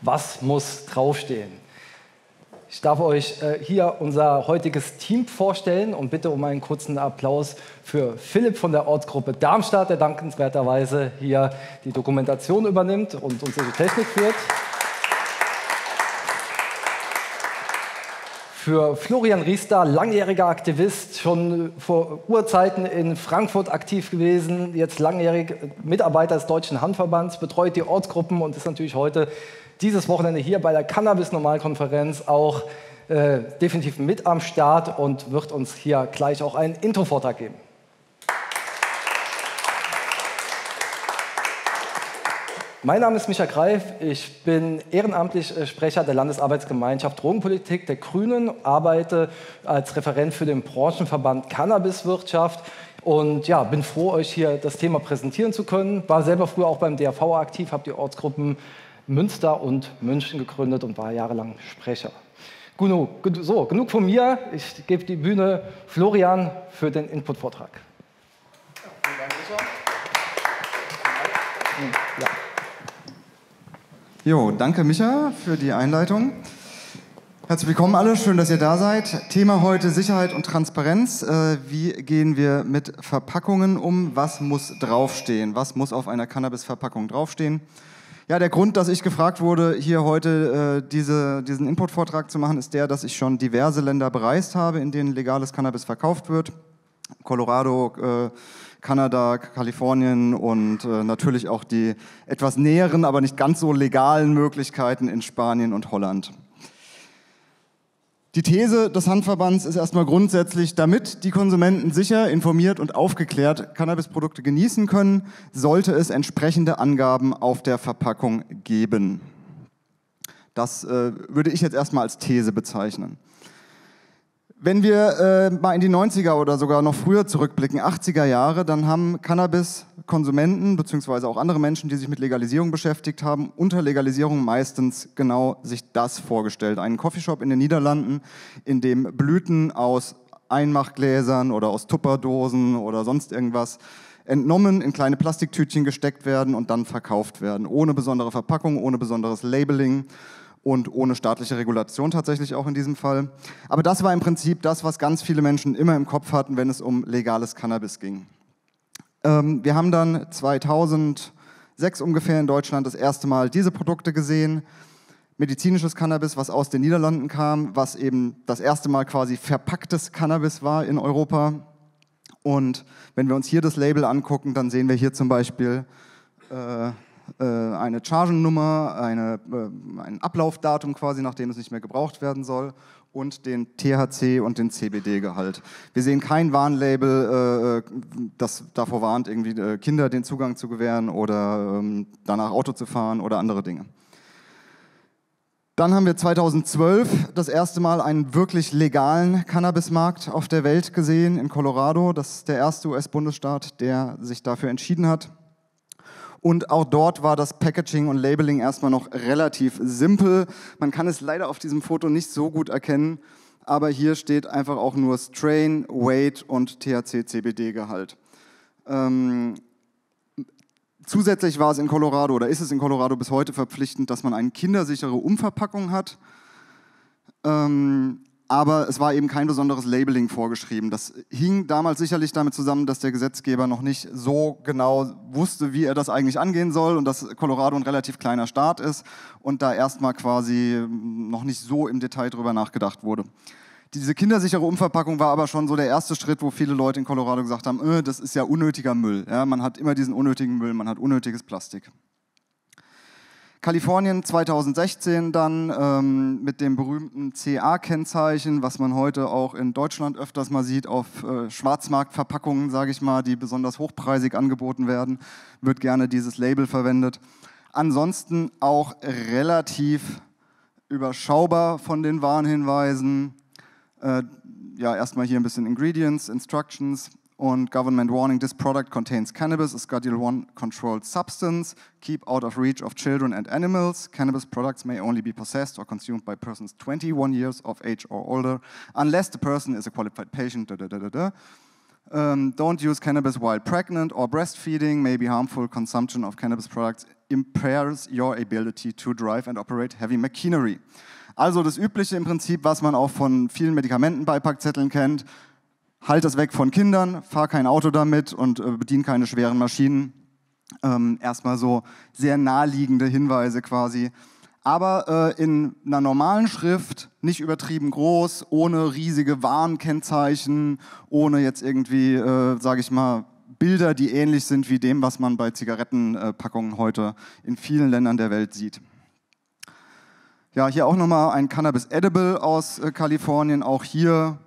Was muss draufstehen? Ich darf euch äh, hier unser heutiges Team vorstellen und bitte um einen kurzen Applaus für Philipp von der Ortsgruppe Darmstadt, der dankenswerterweise hier die Dokumentation übernimmt und unsere Technik führt. Für Florian Riester, langjähriger Aktivist, schon vor Urzeiten in Frankfurt aktiv gewesen, jetzt langjährig Mitarbeiter des Deutschen Handverbands, betreut die Ortsgruppen und ist natürlich heute dieses Wochenende hier bei der Cannabis-Normalkonferenz auch äh, definitiv mit am Start und wird uns hier gleich auch einen Intro-Vortrag geben. Mein Name ist Micha Greif, ich bin ehrenamtlich äh, Sprecher der Landesarbeitsgemeinschaft Drogenpolitik der Grünen, arbeite als Referent für den Branchenverband Cannabiswirtschaft und ja, bin froh, euch hier das Thema präsentieren zu können. War selber früher auch beim DRV aktiv, habe die Ortsgruppen Münster und München gegründet und war jahrelang Sprecher. Genug, so, genug von mir. Ich gebe die Bühne Florian für den Input-Vortrag. Ja. Jo, danke Micha für die Einleitung. Herzlich willkommen alle, schön, dass ihr da seid. Thema heute Sicherheit und Transparenz. Äh, wie gehen wir mit Verpackungen um? Was muss draufstehen? Was muss auf einer Cannabis-Verpackung draufstehen? Ja, der Grund, dass ich gefragt wurde, hier heute äh, diese, diesen Input-Vortrag zu machen, ist der, dass ich schon diverse Länder bereist habe, in denen legales Cannabis verkauft wird. Colorado, äh, Kanada, Kalifornien und äh, natürlich auch die etwas näheren, aber nicht ganz so legalen Möglichkeiten in Spanien und Holland. Die These des Handverbands ist erstmal grundsätzlich, damit die Konsumenten sicher, informiert und aufgeklärt Cannabisprodukte genießen können, sollte es entsprechende Angaben auf der Verpackung geben. Das äh, würde ich jetzt erstmal als These bezeichnen. Wenn wir äh, mal in die 90er oder sogar noch früher zurückblicken, 80er Jahre, dann haben Cannabis-Konsumenten beziehungsweise auch andere Menschen, die sich mit Legalisierung beschäftigt haben, unter Legalisierung meistens genau sich das vorgestellt. Einen Coffeeshop in den Niederlanden, in dem Blüten aus Einmachgläsern oder aus Tupperdosen oder sonst irgendwas entnommen, in kleine Plastiktütchen gesteckt werden und dann verkauft werden. Ohne besondere Verpackung, ohne besonderes Labeling und ohne staatliche Regulation tatsächlich auch in diesem Fall. Aber das war im Prinzip das, was ganz viele Menschen immer im Kopf hatten, wenn es um legales Cannabis ging. Ähm, wir haben dann 2006 ungefähr in Deutschland das erste Mal diese Produkte gesehen. Medizinisches Cannabis, was aus den Niederlanden kam, was eben das erste Mal quasi verpacktes Cannabis war in Europa. Und wenn wir uns hier das Label angucken, dann sehen wir hier zum Beispiel äh, eine Chargennummer, eine, äh, ein Ablaufdatum quasi, nachdem es nicht mehr gebraucht werden soll und den THC und den CBD-Gehalt. Wir sehen kein Warnlabel, äh, das davor warnt, irgendwie Kinder den Zugang zu gewähren oder ähm, danach Auto zu fahren oder andere Dinge. Dann haben wir 2012 das erste Mal einen wirklich legalen Cannabismarkt auf der Welt gesehen in Colorado. Das ist der erste US-Bundesstaat, der sich dafür entschieden hat. Und auch dort war das Packaging und Labeling erstmal noch relativ simpel. Man kann es leider auf diesem Foto nicht so gut erkennen, aber hier steht einfach auch nur Strain, Weight und THC-CBD-Gehalt. Ähm, zusätzlich war es in Colorado oder ist es in Colorado bis heute verpflichtend, dass man eine kindersichere Umverpackung hat. Ähm, aber es war eben kein besonderes Labeling vorgeschrieben. Das hing damals sicherlich damit zusammen, dass der Gesetzgeber noch nicht so genau wusste, wie er das eigentlich angehen soll und dass Colorado ein relativ kleiner Staat ist und da erstmal quasi noch nicht so im Detail drüber nachgedacht wurde. Diese kindersichere Umverpackung war aber schon so der erste Schritt, wo viele Leute in Colorado gesagt haben, äh, das ist ja unnötiger Müll. Ja, man hat immer diesen unnötigen Müll, man hat unnötiges Plastik. Kalifornien 2016 dann ähm, mit dem berühmten CA-Kennzeichen, was man heute auch in Deutschland öfters mal sieht auf äh, Schwarzmarktverpackungen, sage ich mal, die besonders hochpreisig angeboten werden, wird gerne dieses Label verwendet. Ansonsten auch relativ überschaubar von den Warnhinweisen. Äh, ja, erstmal hier ein bisschen Ingredients, Instructions, und Government Warning, this product contains cannabis, a Schedule 1 controlled substance. Keep out of reach of children and animals. Cannabis products may only be possessed or consumed by persons 21 years of age or older, unless the person is a qualified patient. Da, da, da, Um, don't use cannabis while pregnant or breastfeeding. Maybe harmful consumption of cannabis products impairs your ability to drive and operate heavy machinery. Also das Übliche im Prinzip, was man auch von vielen Medikamentenbeipackzetteln kennt. Halt das weg von Kindern, fahr kein Auto damit und äh, bedien keine schweren Maschinen. Ähm, erstmal so sehr naheliegende Hinweise quasi aber äh, in einer normalen Schrift, nicht übertrieben groß, ohne riesige Warnkennzeichen, ohne jetzt irgendwie, äh, sage ich mal, Bilder, die ähnlich sind wie dem, was man bei Zigarettenpackungen heute in vielen Ländern der Welt sieht. Ja, hier auch nochmal ein Cannabis Edible aus äh, Kalifornien. Auch hier,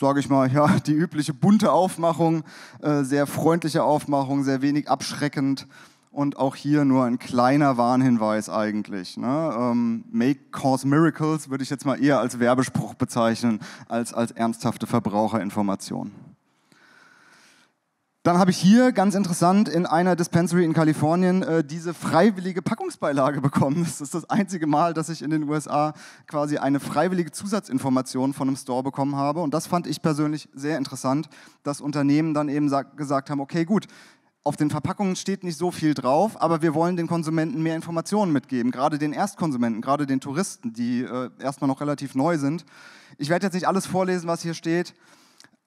sage ich mal, ja, die übliche bunte Aufmachung, äh, sehr freundliche Aufmachung, sehr wenig abschreckend. Und auch hier nur ein kleiner Warnhinweis eigentlich. Ne? Ähm, Make cause miracles würde ich jetzt mal eher als Werbespruch bezeichnen, als als ernsthafte Verbraucherinformation. Dann habe ich hier ganz interessant in einer Dispensary in Kalifornien äh, diese freiwillige Packungsbeilage bekommen. Das ist das einzige Mal, dass ich in den USA quasi eine freiwillige Zusatzinformation von einem Store bekommen habe. Und das fand ich persönlich sehr interessant, dass Unternehmen dann eben gesagt haben, okay, gut, auf den Verpackungen steht nicht so viel drauf, aber wir wollen den Konsumenten mehr Informationen mitgeben, gerade den Erstkonsumenten, gerade den Touristen, die äh, erstmal noch relativ neu sind. Ich werde jetzt nicht alles vorlesen, was hier steht,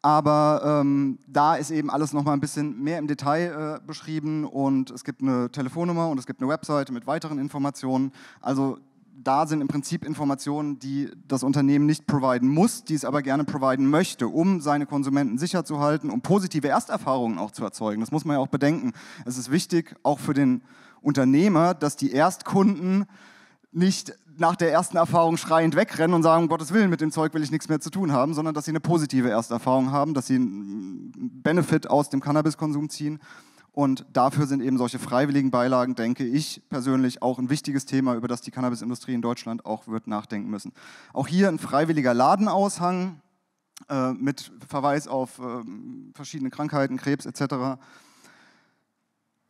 aber ähm, da ist eben alles nochmal ein bisschen mehr im Detail äh, beschrieben und es gibt eine Telefonnummer und es gibt eine Webseite mit weiteren Informationen. Also da sind im Prinzip Informationen, die das Unternehmen nicht providen muss, die es aber gerne providen möchte, um seine Konsumenten sicher zu halten, um positive Ersterfahrungen auch zu erzeugen. Das muss man ja auch bedenken. Es ist wichtig, auch für den Unternehmer, dass die Erstkunden nicht nach der ersten Erfahrung schreiend wegrennen und sagen, um Gottes Willen, mit dem Zeug will ich nichts mehr zu tun haben, sondern dass sie eine positive Ersterfahrung haben, dass sie einen Benefit aus dem Cannabiskonsum ziehen und dafür sind eben solche freiwilligen Beilagen, denke ich persönlich, auch ein wichtiges Thema, über das die Cannabisindustrie in Deutschland auch wird nachdenken müssen. Auch hier ein freiwilliger Ladenaushang äh, mit Verweis auf äh, verschiedene Krankheiten, Krebs etc.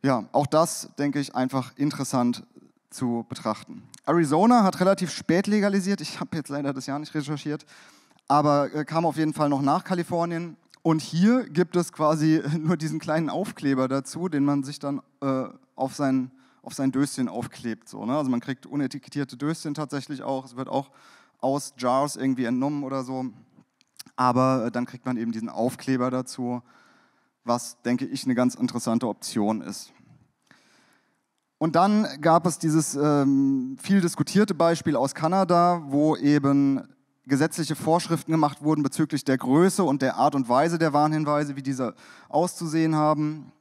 Ja, auch das, denke ich, einfach interessant zu betrachten. Arizona hat relativ spät legalisiert. Ich habe jetzt leider das Jahr nicht recherchiert, aber äh, kam auf jeden Fall noch nach Kalifornien und hier gibt es quasi nur diesen kleinen Aufkleber dazu, den man sich dann äh, auf, sein, auf sein Döschen aufklebt. So, ne? Also man kriegt unetikettierte Döschen tatsächlich auch. Es wird auch aus Jars irgendwie entnommen oder so. Aber äh, dann kriegt man eben diesen Aufkleber dazu, was, denke ich, eine ganz interessante Option ist. Und dann gab es dieses ähm, viel diskutierte Beispiel aus Kanada, wo eben gesetzliche Vorschriften gemacht wurden bezüglich der Größe und der Art und Weise der Warnhinweise, wie diese auszusehen haben.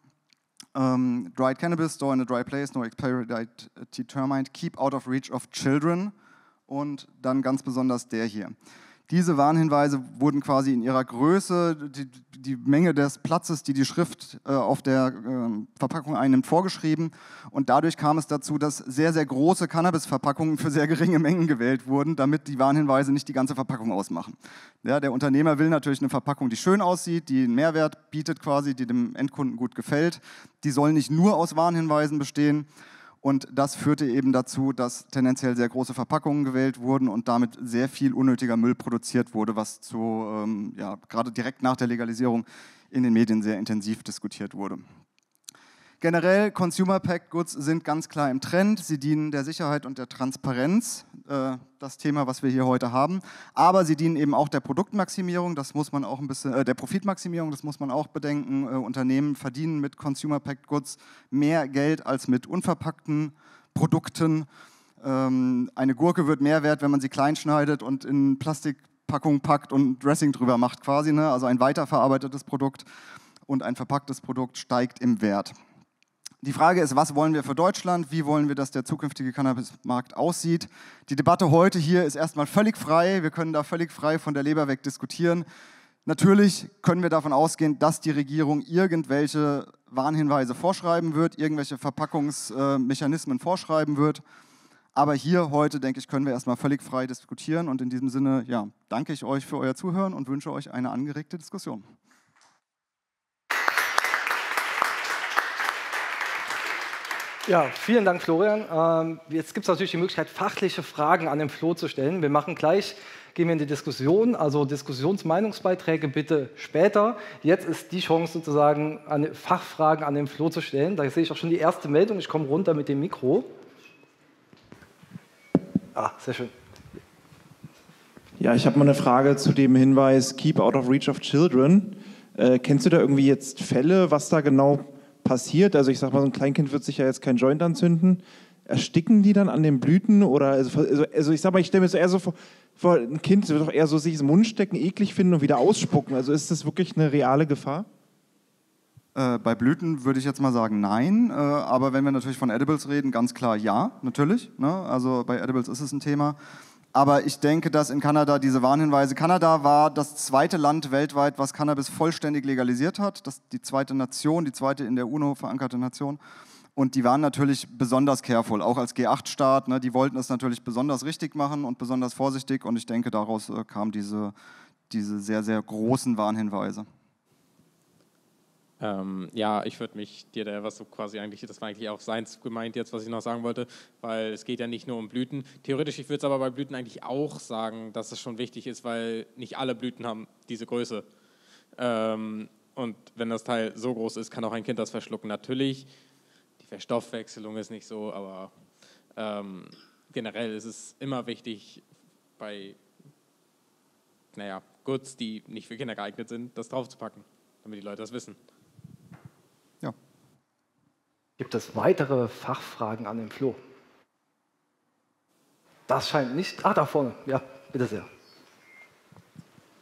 Um, dried cannabis, store in a dry place, no expiry determined, keep out of reach of children. Und dann ganz besonders der hier. Diese Warnhinweise wurden quasi in ihrer Größe, die, die Menge des Platzes, die die Schrift äh, auf der äh, Verpackung einnimmt, vorgeschrieben. Und dadurch kam es dazu, dass sehr, sehr große Cannabis-Verpackungen für sehr geringe Mengen gewählt wurden, damit die Warnhinweise nicht die ganze Verpackung ausmachen. Ja, der Unternehmer will natürlich eine Verpackung, die schön aussieht, die einen Mehrwert bietet quasi, die dem Endkunden gut gefällt. Die soll nicht nur aus Warnhinweisen bestehen. Und das führte eben dazu, dass tendenziell sehr große Verpackungen gewählt wurden und damit sehr viel unnötiger Müll produziert wurde, was zu, ähm, ja, gerade direkt nach der Legalisierung in den Medien sehr intensiv diskutiert wurde. Generell, Consumer Packed Goods sind ganz klar im Trend. Sie dienen der Sicherheit und der Transparenz, äh, das Thema, was wir hier heute haben. Aber sie dienen eben auch der Produktmaximierung, das muss man auch ein bisschen, äh, der Profitmaximierung, das muss man auch bedenken. Äh, Unternehmen verdienen mit Consumer Packed Goods mehr Geld als mit unverpackten Produkten. Ähm, eine Gurke wird mehr wert, wenn man sie klein schneidet und in Plastikpackung packt und Dressing drüber macht quasi. Ne? Also ein weiterverarbeitetes Produkt und ein verpacktes Produkt steigt im Wert. Die Frage ist, was wollen wir für Deutschland? Wie wollen wir, dass der zukünftige Cannabismarkt aussieht? Die Debatte heute hier ist erstmal völlig frei. Wir können da völlig frei von der Leber weg diskutieren. Natürlich können wir davon ausgehen, dass die Regierung irgendwelche Warnhinweise vorschreiben wird, irgendwelche Verpackungsmechanismen vorschreiben wird. Aber hier heute, denke ich, können wir erstmal völlig frei diskutieren. Und in diesem Sinne, ja, danke ich euch für euer Zuhören und wünsche euch eine angeregte Diskussion. Ja, vielen Dank, Florian. Ähm, jetzt gibt es natürlich die Möglichkeit, fachliche Fragen an den Flo zu stellen. Wir machen gleich, gehen wir in die Diskussion, also Diskussionsmeinungsbeiträge bitte später. Jetzt ist die Chance sozusagen, Fachfragen an den Flo zu stellen. Da sehe ich auch schon die erste Meldung. Ich komme runter mit dem Mikro. Ah, sehr schön. Ja, ich habe mal eine Frage zu dem Hinweis Keep out of reach of children. Äh, kennst du da irgendwie jetzt Fälle, was da genau passiert? Also ich sag mal, so ein Kleinkind wird sich ja jetzt kein Joint anzünden. Ersticken die dann an den Blüten? Oder also, also, also ich sag mal, ich stelle mir so eher so vor, vor, ein Kind wird doch eher so sich im Mund stecken, eklig finden und wieder ausspucken. Also ist das wirklich eine reale Gefahr? Äh, bei Blüten würde ich jetzt mal sagen nein, äh, aber wenn wir natürlich von Edibles reden, ganz klar ja, natürlich. Ne? Also bei Edibles ist es ein Thema. Aber ich denke, dass in Kanada diese Warnhinweise, Kanada war das zweite Land weltweit, was Cannabis vollständig legalisiert hat. Das die zweite Nation, die zweite in der UNO verankerte Nation. Und die waren natürlich besonders careful, auch als G8-Staat. Ne, die wollten es natürlich besonders richtig machen und besonders vorsichtig. Und ich denke, daraus äh, kamen diese, diese sehr, sehr großen Warnhinweise. Ähm, ja, ich würde mich dir da was so quasi eigentlich, das war eigentlich auch seins gemeint jetzt, was ich noch sagen wollte, weil es geht ja nicht nur um Blüten. Theoretisch, ich würde es aber bei Blüten eigentlich auch sagen, dass es schon wichtig ist, weil nicht alle Blüten haben diese Größe. Ähm, und wenn das Teil so groß ist, kann auch ein Kind das verschlucken. Natürlich, die Verstoffwechselung ist nicht so, aber ähm, generell ist es immer wichtig, bei naja, Goods, die nicht für Kinder geeignet sind, das draufzupacken, damit die Leute das wissen. Gibt es weitere Fachfragen an den Flo? Das scheint nicht. Ah, da vorne. Ja, bitte sehr.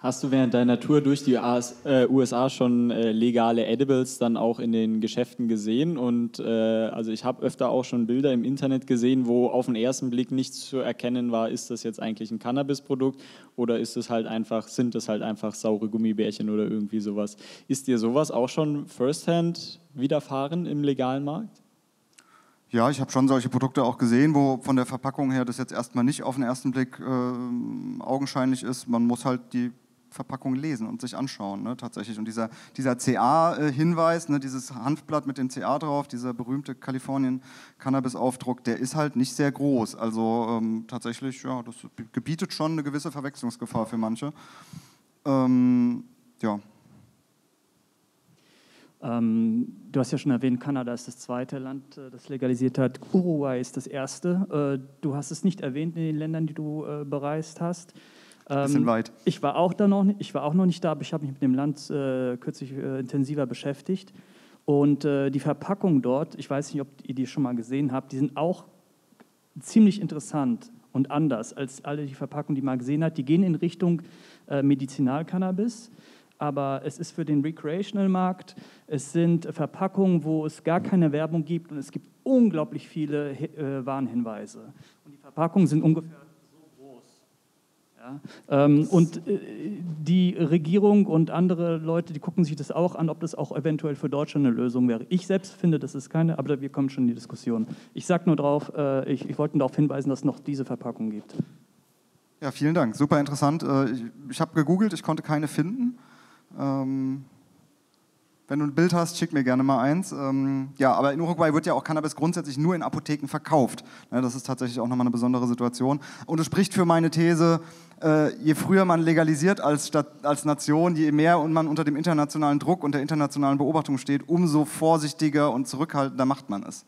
Hast du während deiner Tour durch die USA äh, schon äh, legale Edibles dann auch in den Geschäften gesehen? Und äh, also ich habe öfter auch schon Bilder im Internet gesehen, wo auf den ersten Blick nichts zu erkennen war, ist das jetzt eigentlich ein Cannabis-Produkt oder ist es halt einfach, sind es halt einfach saure Gummibärchen oder irgendwie sowas? Ist dir sowas auch schon firsthand widerfahren im legalen Markt? Ja, ich habe schon solche Produkte auch gesehen, wo von der Verpackung her das jetzt erstmal nicht auf den ersten Blick äh, augenscheinlich ist. Man muss halt die Verpackung lesen und sich anschauen, ne, tatsächlich. Und dieser, dieser CA-Hinweis, ne, dieses Hanfblatt mit dem CA drauf, dieser berühmte Kalifornien-Cannabis-Aufdruck, der ist halt nicht sehr groß. Also ähm, tatsächlich, ja, das gebietet schon eine gewisse Verwechslungsgefahr für manche. Ähm, ja. Ähm, du hast ja schon erwähnt, Kanada ist das zweite Land, äh, das legalisiert hat. Uruguay ist das erste. Äh, du hast es nicht erwähnt in den Ländern, die du äh, bereist hast. Bisschen ähm, weit. Ich war auch da noch, nicht, ich war auch noch nicht da, aber ich habe mich mit dem Land äh, kürzlich äh, intensiver beschäftigt. Und äh, die Verpackung dort, ich weiß nicht, ob ihr die schon mal gesehen habt, die sind auch ziemlich interessant und anders als alle die Verpackungen, die man gesehen hat. Die gehen in Richtung äh, Medizinalcannabis, aber es ist für den Recreational-Markt. Es sind Verpackungen, wo es gar keine Werbung gibt und es gibt unglaublich viele äh, Warnhinweise. Und die Verpackungen sind ungefähr ja, ähm, und äh, die Regierung und andere Leute, die gucken sich das auch an, ob das auch eventuell für Deutschland eine Lösung wäre. Ich selbst finde, das ist keine, aber wir kommen schon in die Diskussion. Ich sage nur darauf, äh, ich, ich wollte darauf hinweisen, dass es noch diese Verpackung gibt. Ja, vielen Dank. Super interessant. Äh, ich, ich habe gegoogelt, ich konnte keine finden. Ähm, wenn du ein Bild hast, schick mir gerne mal eins. Ähm, ja, aber in Uruguay wird ja auch Cannabis grundsätzlich nur in Apotheken verkauft. Ja, das ist tatsächlich auch nochmal eine besondere Situation. Und es spricht für meine These, äh, je früher man legalisiert als, Stadt, als Nation, je mehr und man unter dem internationalen Druck und der internationalen Beobachtung steht, umso vorsichtiger und zurückhaltender macht man es.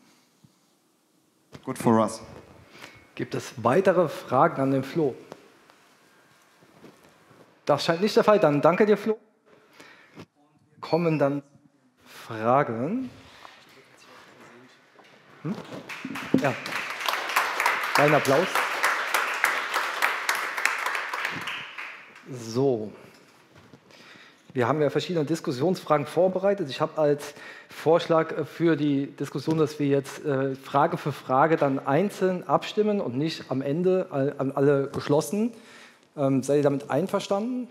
Good for us. Gibt es weitere Fragen an den Flo? Das scheint nicht der Fall. Dann danke dir, Flo. Wir kommen dann Fragen. Hm? Ja. Ein Applaus. So. Wir haben ja verschiedene Diskussionsfragen vorbereitet. Ich habe als Vorschlag für die Diskussion, dass wir jetzt äh, Frage für Frage dann einzeln abstimmen und nicht am Ende alle geschlossen. Ähm, seid ihr damit einverstanden?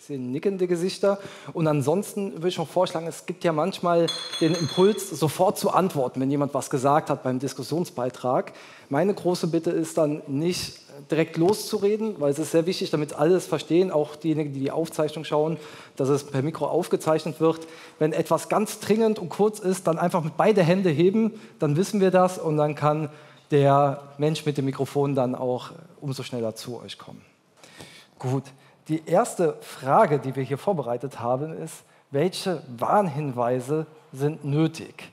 Ich sehe nickende Gesichter. Und ansonsten würde ich noch vorschlagen, es gibt ja manchmal den Impuls, sofort zu antworten, wenn jemand was gesagt hat beim Diskussionsbeitrag. Meine große Bitte ist dann nicht direkt loszureden, weil es ist sehr wichtig, damit alle es verstehen, auch diejenigen, die die Aufzeichnung schauen, dass es per Mikro aufgezeichnet wird. Wenn etwas ganz dringend und kurz ist, dann einfach mit beide Hände heben, dann wissen wir das und dann kann der Mensch mit dem Mikrofon dann auch umso schneller zu euch kommen. Gut, die erste Frage, die wir hier vorbereitet haben, ist, welche Warnhinweise sind nötig?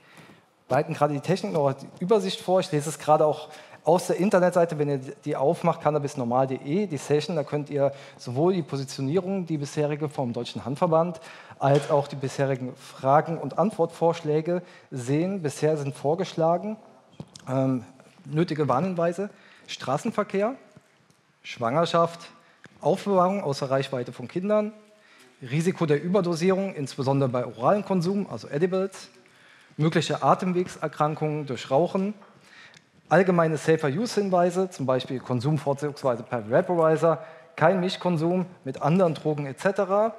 Wir halten gerade die Technik noch die Übersicht vor. Ich lese es gerade auch aus der Internetseite, wenn ihr die aufmacht, cannabisnormal.de, die Session, da könnt ihr sowohl die Positionierung, die bisherige vom Deutschen Handverband, als auch die bisherigen Fragen- und Antwortvorschläge sehen. Bisher sind vorgeschlagen ähm, nötige Warnhinweise, Straßenverkehr, Schwangerschaft, Aufbewahrung außer Reichweite von Kindern, Risiko der Überdosierung, insbesondere bei oralen Konsum, also Edibles, mögliche Atemwegserkrankungen durch Rauchen, allgemeine Safer-Use-Hinweise, zum Beispiel Konsum vorzugsweise per Vaporizer, kein Mischkonsum mit anderen Drogen etc.,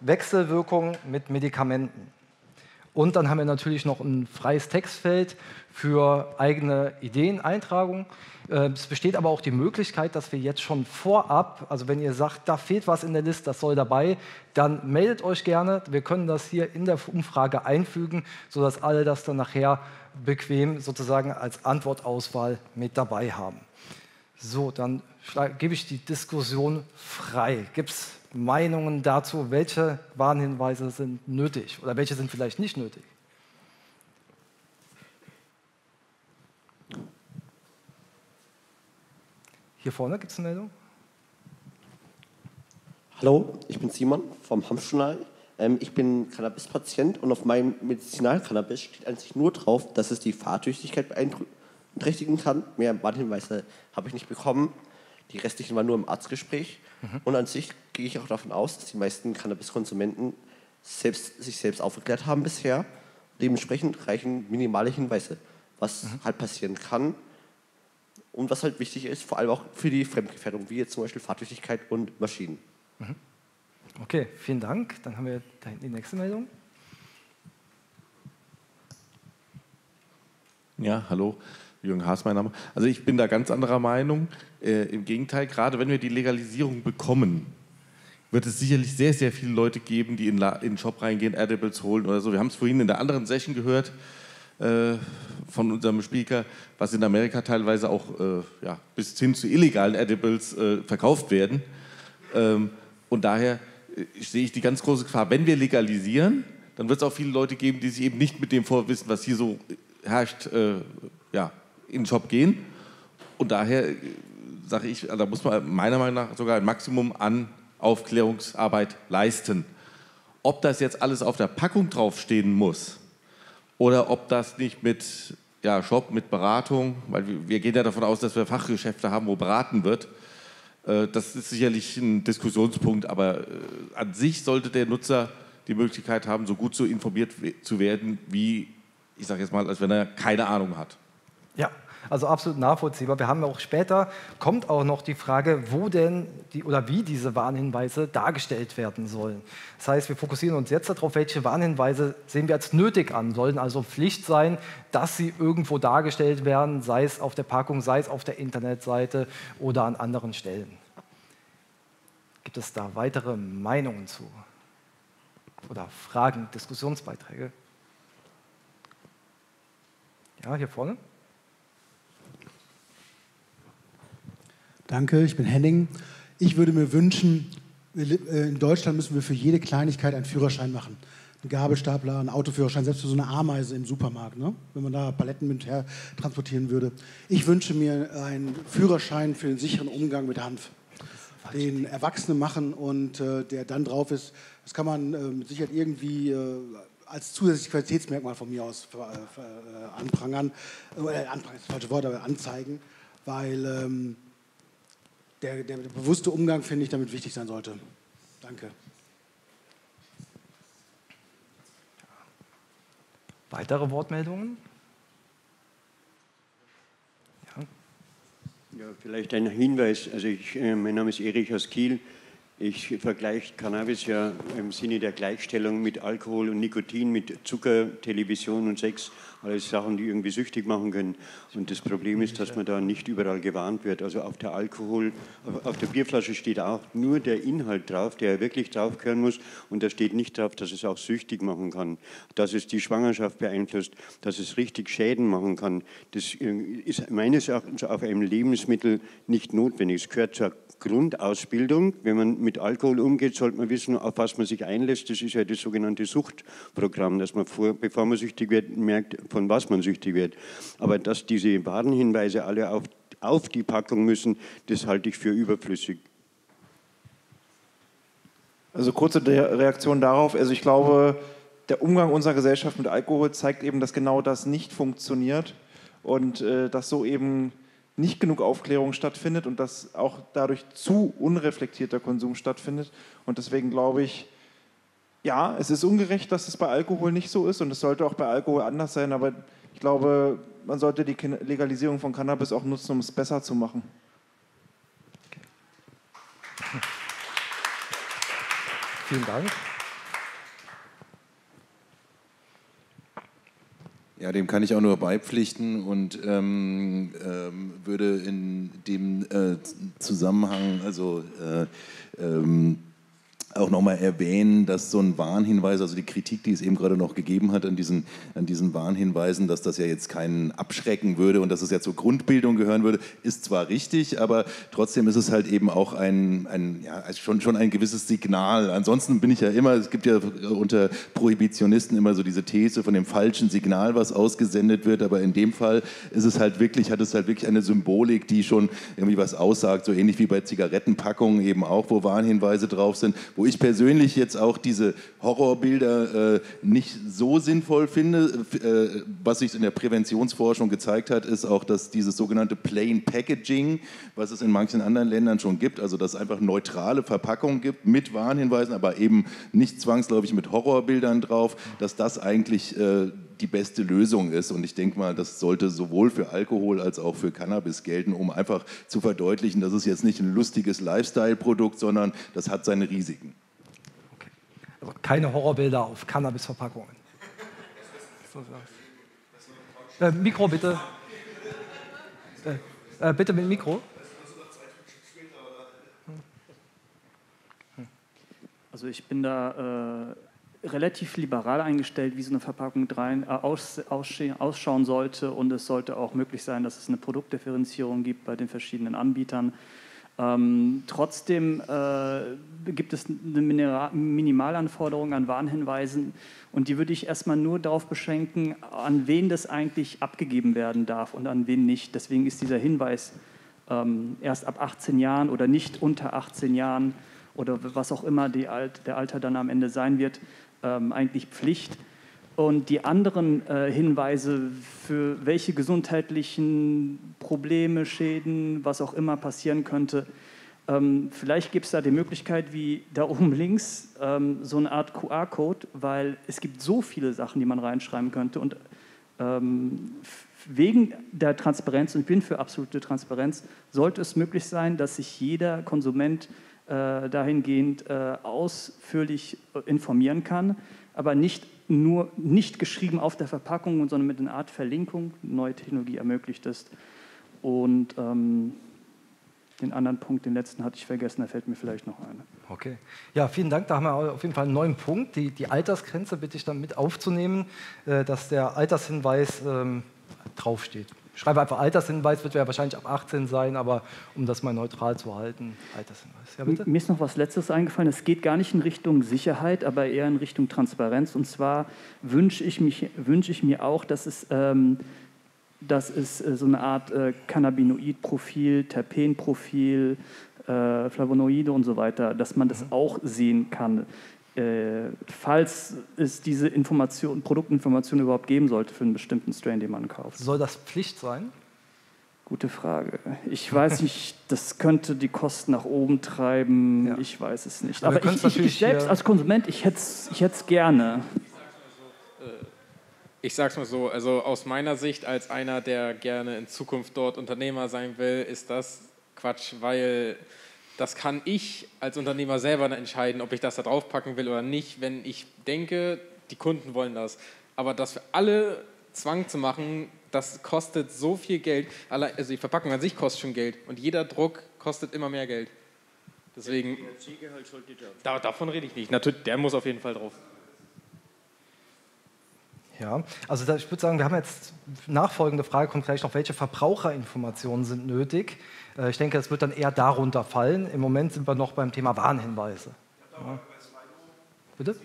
Wechselwirkungen mit Medikamenten. Und dann haben wir natürlich noch ein freies Textfeld für eigene Ideeneintragung. Äh, es besteht aber auch die Möglichkeit, dass wir jetzt schon vorab, also wenn ihr sagt, da fehlt was in der Liste, das soll dabei, dann meldet euch gerne. Wir können das hier in der Umfrage einfügen, sodass alle das dann nachher bequem sozusagen als Antwortauswahl mit dabei haben. So, dann gebe ich die Diskussion frei. Gibt es Meinungen dazu, welche Warnhinweise sind nötig oder welche sind vielleicht nicht nötig? Hier vorne gibt es eine Meldung. Hallo, ich bin Simon vom Hamstjournal. Ähm, ich bin Cannabis-Patient und auf meinem Medizinalcannabis steht eigentlich nur drauf, dass es die Fahrtüchtigkeit beeinträchtigen kann. Mehr Warnhinweise habe ich nicht bekommen. Die restlichen waren nur im Arztgespräch. Mhm. Und an sich gehe ich auch davon aus, dass die meisten Cannabiskonsumenten selbst, sich selbst aufgeklärt haben bisher. Dementsprechend reichen minimale Hinweise, was mhm. halt passieren kann. Und was halt wichtig ist, vor allem auch für die Fremdgefährdung, wie jetzt zum Beispiel Fahrtüchtigkeit und Maschinen. Mhm. Okay, vielen Dank. Dann haben wir da hinten die nächste Meldung. Ja, hallo. Jürgen Haas, mein Name. Also ich bin da ganz anderer Meinung. Äh, Im Gegenteil, gerade wenn wir die Legalisierung bekommen, wird es sicherlich sehr, sehr viele Leute geben, die in, den Shop reingehen, Edibles holen oder so. Wir haben es vorhin in der anderen Session gehört äh, von unserem Speaker, was in Amerika teilweise auch äh, ja, bis hin zu illegalen Edibles äh, verkauft werden. Ähm, und daher äh, sehe ich die ganz große Gefahr, wenn wir legalisieren, dann wird es auch viele Leute geben, die sich eben nicht mit dem Vorwissen, was hier so herrscht, äh, ja, in den Shop gehen. Und daher äh, sage ich, da muss man meiner Meinung nach sogar ein Maximum an Aufklärungsarbeit leisten. Ob das jetzt alles auf der Packung draufstehen muss oder ob das nicht mit ja, Shop, mit Beratung, weil wir, gehen ja davon aus, dass wir Fachgeschäfte haben, wo beraten wird, äh, das ist sicherlich ein Diskusionspunkt, aber äh, an sich sollte der Nutzer die Möglichkeit haben, so gut so informiert zu werden, wie, ich sage jetzt mal, als wenn er keine Ahnung hat. Also absolut nachvollziehbar. Wir haben auch später, kommt auch noch die Frage, wo denn die, oder wie diese Warnhinweise dargestellt werden sollen. Das heißt, wir fokussieren uns jetzt darauf, welche Warnhinweise sehen wir als nötig an, sollen also Pflicht sein, dass sie irgendwo dargestellt werden, sei es auf der Packung, sei es auf der Internetseite oder an anderen Stellen. Gibt es da weitere Meinungen zu? Oder Fragen, Diskussionsbeiträge? Ja, hier vorne. Danke, ich bin Henning. Ich würde mir wünschen, äh, in Deutschland müssen wir für jede Kleinigkeit einen Führerschein machen. Ein Gabelstapler, einen Autoführerschein, selbst für so eine Ameise im Supermarkt, ne? wenn man da Paletten mit her transportieren würde. Ich wünsche mir einen Führerschein für den sicheren Umgang mit Hanf. Den Erwachsene machen und äh, der dann drauf ist, das kann man äh, mit Sicherheit irgendwie äh, als zusätzliches Qualitätsmerkmal von mir aus äh, anprangern. Äh, anprangern ist das falsche Wort, aber anzeigen, weil ähm, der, der, bewusste Umgang, finde ich, damit wichtig sein sollte. Danke. Weitere Wortmeldungen? Ja. ja vielleicht ein Hinweis. Also ich, äh, mein Name ist Erich aus Kiel. Ich vergleiche Cannabis ja im Sinne der Gleichstellung mit Alkohol und Nikotin, mit Zucker, Television und Sex, alles Sachen, die irgendwie süchtig machen können. Und das Problem ist, dass man da nicht überall gewarnt wird. Also auf der Alkohol, auf der Bierflasche steht auch nur der Inhalt drauf, der wirklich drauf gehören muss. Und da steht nicht drauf, dass es auch süchtig machen kann, dass es die Schwangerschaft beeinflusst, dass es richtig Schäden machen kann. Das äh, ist meines Erachtens auf einem Lebensmittel nicht notwendig. Es gehört zur Grundausbildung. Wenn man mit Alkohol umgeht, sollte man wissen, auf was man sich einlässt. Das ist ja das sogenannte Suchtprogramm, dass man, vor, bevor man süchtig wird, merkt, von was man süchtig wird. Aber dass diese Warnhinweise alle auf, auf die Packung müssen, das halte ich für überflüssig. Also kurze Reaktion darauf. Also ich glaube, der Umgang unserer Gesellschaft mit Alkohol zeigt eben, dass genau das nicht funktioniert und äh, dass so eben nicht genug Aufklärung stattfindet und dass auch dadurch zu unreflektierter Konsum stattfindet. Und deswegen glaube ich, ja, es ist ungerecht, dass es bei Alkohol nicht so ist und es sollte auch bei Alkohol anders sein, aber ich glaube, man sollte die Legalisierung von Cannabis auch nutzen, um es besser zu machen. Vielen Dank. Ja, dem kann ich auch nur beipflichten und ähm, ähm, würde in dem äh, Zusammenhang, also äh, ähm, auch nochmal erwähnen, dass so ein Warnhinweis, also die Kritik, die es eben gerade noch gegeben hat an diesen, an diesen Warnhinweisen, dass das ja jetzt keinen abschrecken würde und dass es ja zur Grundbildung gehören würde, ist zwar richtig, aber trotzdem ist es halt eben auch ein, ein ja, also schon, schon ein gewisses Signal. Ansonsten bin ich ja immer, es gibt ja unter Prohibitionisten immer so diese These von dem falschen Signal, was ausgesendet wird, aber in dem Fall ist es halt wirklich, hat es halt wirklich eine Symbolik, die schon irgendwie was aussagt, so ähnlich wie bei Zigarettenpackungen eben auch, wo Warnhinweise drauf sind, wo ich persönlich jetzt auch diese Horrorbilder äh, nicht so sinnvoll finde. Äh, was sich in der Präventionsforschung gezeigt hat, ist auch, dass dieses sogenannte Plain Packaging, was es in manchen anderen Ländern schon gibt, also dass es einfach neutrale Verpackungen gibt mit Warnhinweisen, aber eben nicht zwangsläufig mit Horrorbildern drauf, dass das eigentlich äh, die beste Lösung ist. Und ich denke mal, das sollte sowohl für Alkohol als auch für Cannabis gelten, um einfach zu verdeutlichen, dass es jetzt nicht ein lustiges Lifestyle-Produkt, sondern das hat seine Risiken. Okay. Also keine Horrorbilder auf Cannabis-Verpackungen. Äh, Mikro bitte. Äh, äh, bitte mit Mikro. Also ich bin da äh, relativ liberal eingestellt, wie so eine Verpackung drein, äh, aus, ausschauen sollte. Und es sollte auch möglich sein, dass es eine Produktdifferenzierung gibt bei den verschiedenen Anbietern. Ähm, trotzdem äh, gibt es eine Minera Minimalanforderung an Warnhinweisen und die würde ich erstmal nur darauf beschränken, an wen das eigentlich abgegeben werden darf und an wen nicht. Deswegen ist dieser Hinweis ähm, erst ab 18 Jahren oder nicht unter 18 Jahren oder was auch immer Alt, der Alter dann am Ende sein wird, ähm, eigentlich Pflicht. Und die anderen äh, Hinweise für welche gesundheitlichen Probleme, Schäden, was auch immer passieren könnte, ähm, vielleicht gibt es da die Möglichkeit, wie da oben links, ähm, so eine Art QR-Code, weil es gibt so viele Sachen, die man reinschreiben könnte. Und ähm, wegen der Transparenz, und ich bin für absolute Transparenz, sollte es möglich sein, dass sich jeder Konsument dahingehend äh, ausführlich informieren kann, aber nicht nur nicht geschrieben auf der Verpackung, sondern mit einer Art Verlinkung. Neue Technologie ermöglicht ist. Und ähm, den anderen Punkt, den letzten hatte ich vergessen, da fällt mir vielleicht noch ein. Okay. Ja, vielen Dank. Da haben wir auf jeden Fall einen neuen Punkt. Die, die Altersgrenze bitte ich dann mit aufzunehmen, äh, dass der Altershinweis ähm, draufsteht schreibe einfach Altershinweis, wird ja wahrscheinlich ab 18 sein, aber um das mal neutral zu halten, Altershinweis. Ja, bitte? Mir ist noch was Letztes eingefallen. Es geht gar nicht in Richtung Sicherheit, aber eher in Richtung Transparenz. Und zwar wünsche ich, mich, wünsche ich mir auch, dass es, ähm, dass es äh, so eine Art äh, Cannabinoid-Profil, Terpenprofil, äh, Flavonoide und so weiter, dass man das mhm. auch sehen kann äh, falls es diese Information, Produktinformation überhaupt geben sollte für einen bestimmten Strain, den man kauft. Soll das Pflicht sein? Gute Frage. Ich weiß nicht, das könnte die Kosten nach oben treiben. Ja. Ich weiß es nicht. Aber, Aber ich, ich, ich, selbst als Konsument, ich hätte es ich gerne. Ich sag's mal so, also aus meiner Sicht als einer, der gerne in Zukunft dort Unternehmer sein will, ist das Quatsch, weil das kann ich als Unternehmer selber entscheiden, ob ich das da drauf packen will oder nicht, wenn ich denke, die Kunden wollen das. Aber das für alle Zwang zu machen, das kostet so viel Geld. Also die Verpackung an sich kostet schon Geld und jeder Druck kostet immer mehr Geld. Deswegen, da, davon rede ich nicht. Natürlich, der muss auf jeden Fall drauf. Ja, also da, ich würde sagen, wir haben jetzt nachfolgende Frage, kommt gleich noch, welche Verbraucherinformationen sind nötig? Äh, ich denke, es wird dann eher darunter fallen. Im Moment sind wir noch beim Thema Warnhinweise. Ja. Bitte?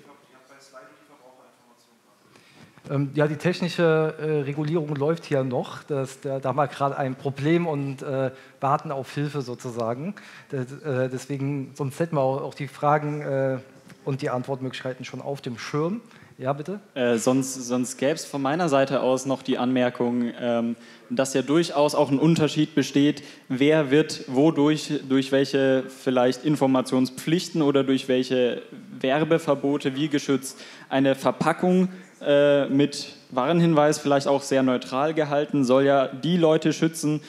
Ähm, ja, die technische äh, Regulierung läuft hier noch. Das, da, da, haben wir gerade ein Problem und äh, warten auf Hilfe sozusagen. Das, äh, deswegen, sonst hätten wir auch, auch die Fragen äh, und die Antwortmöglichkeiten schon auf dem Schirm. Ja, bitte? Äh, sonst sonst gäbe es von meiner Seite aus noch die Anmerkung, ähm, dass ja durchaus auch ein Unterschied besteht, wer wird wodurch, durch welche vielleicht Informationspflichten oder durch welche Werbeverbote wie geschützt. Eine Verpackung äh, mit Warnhinweis, vielleicht auch sehr neutral gehalten, soll ja die Leute schützen,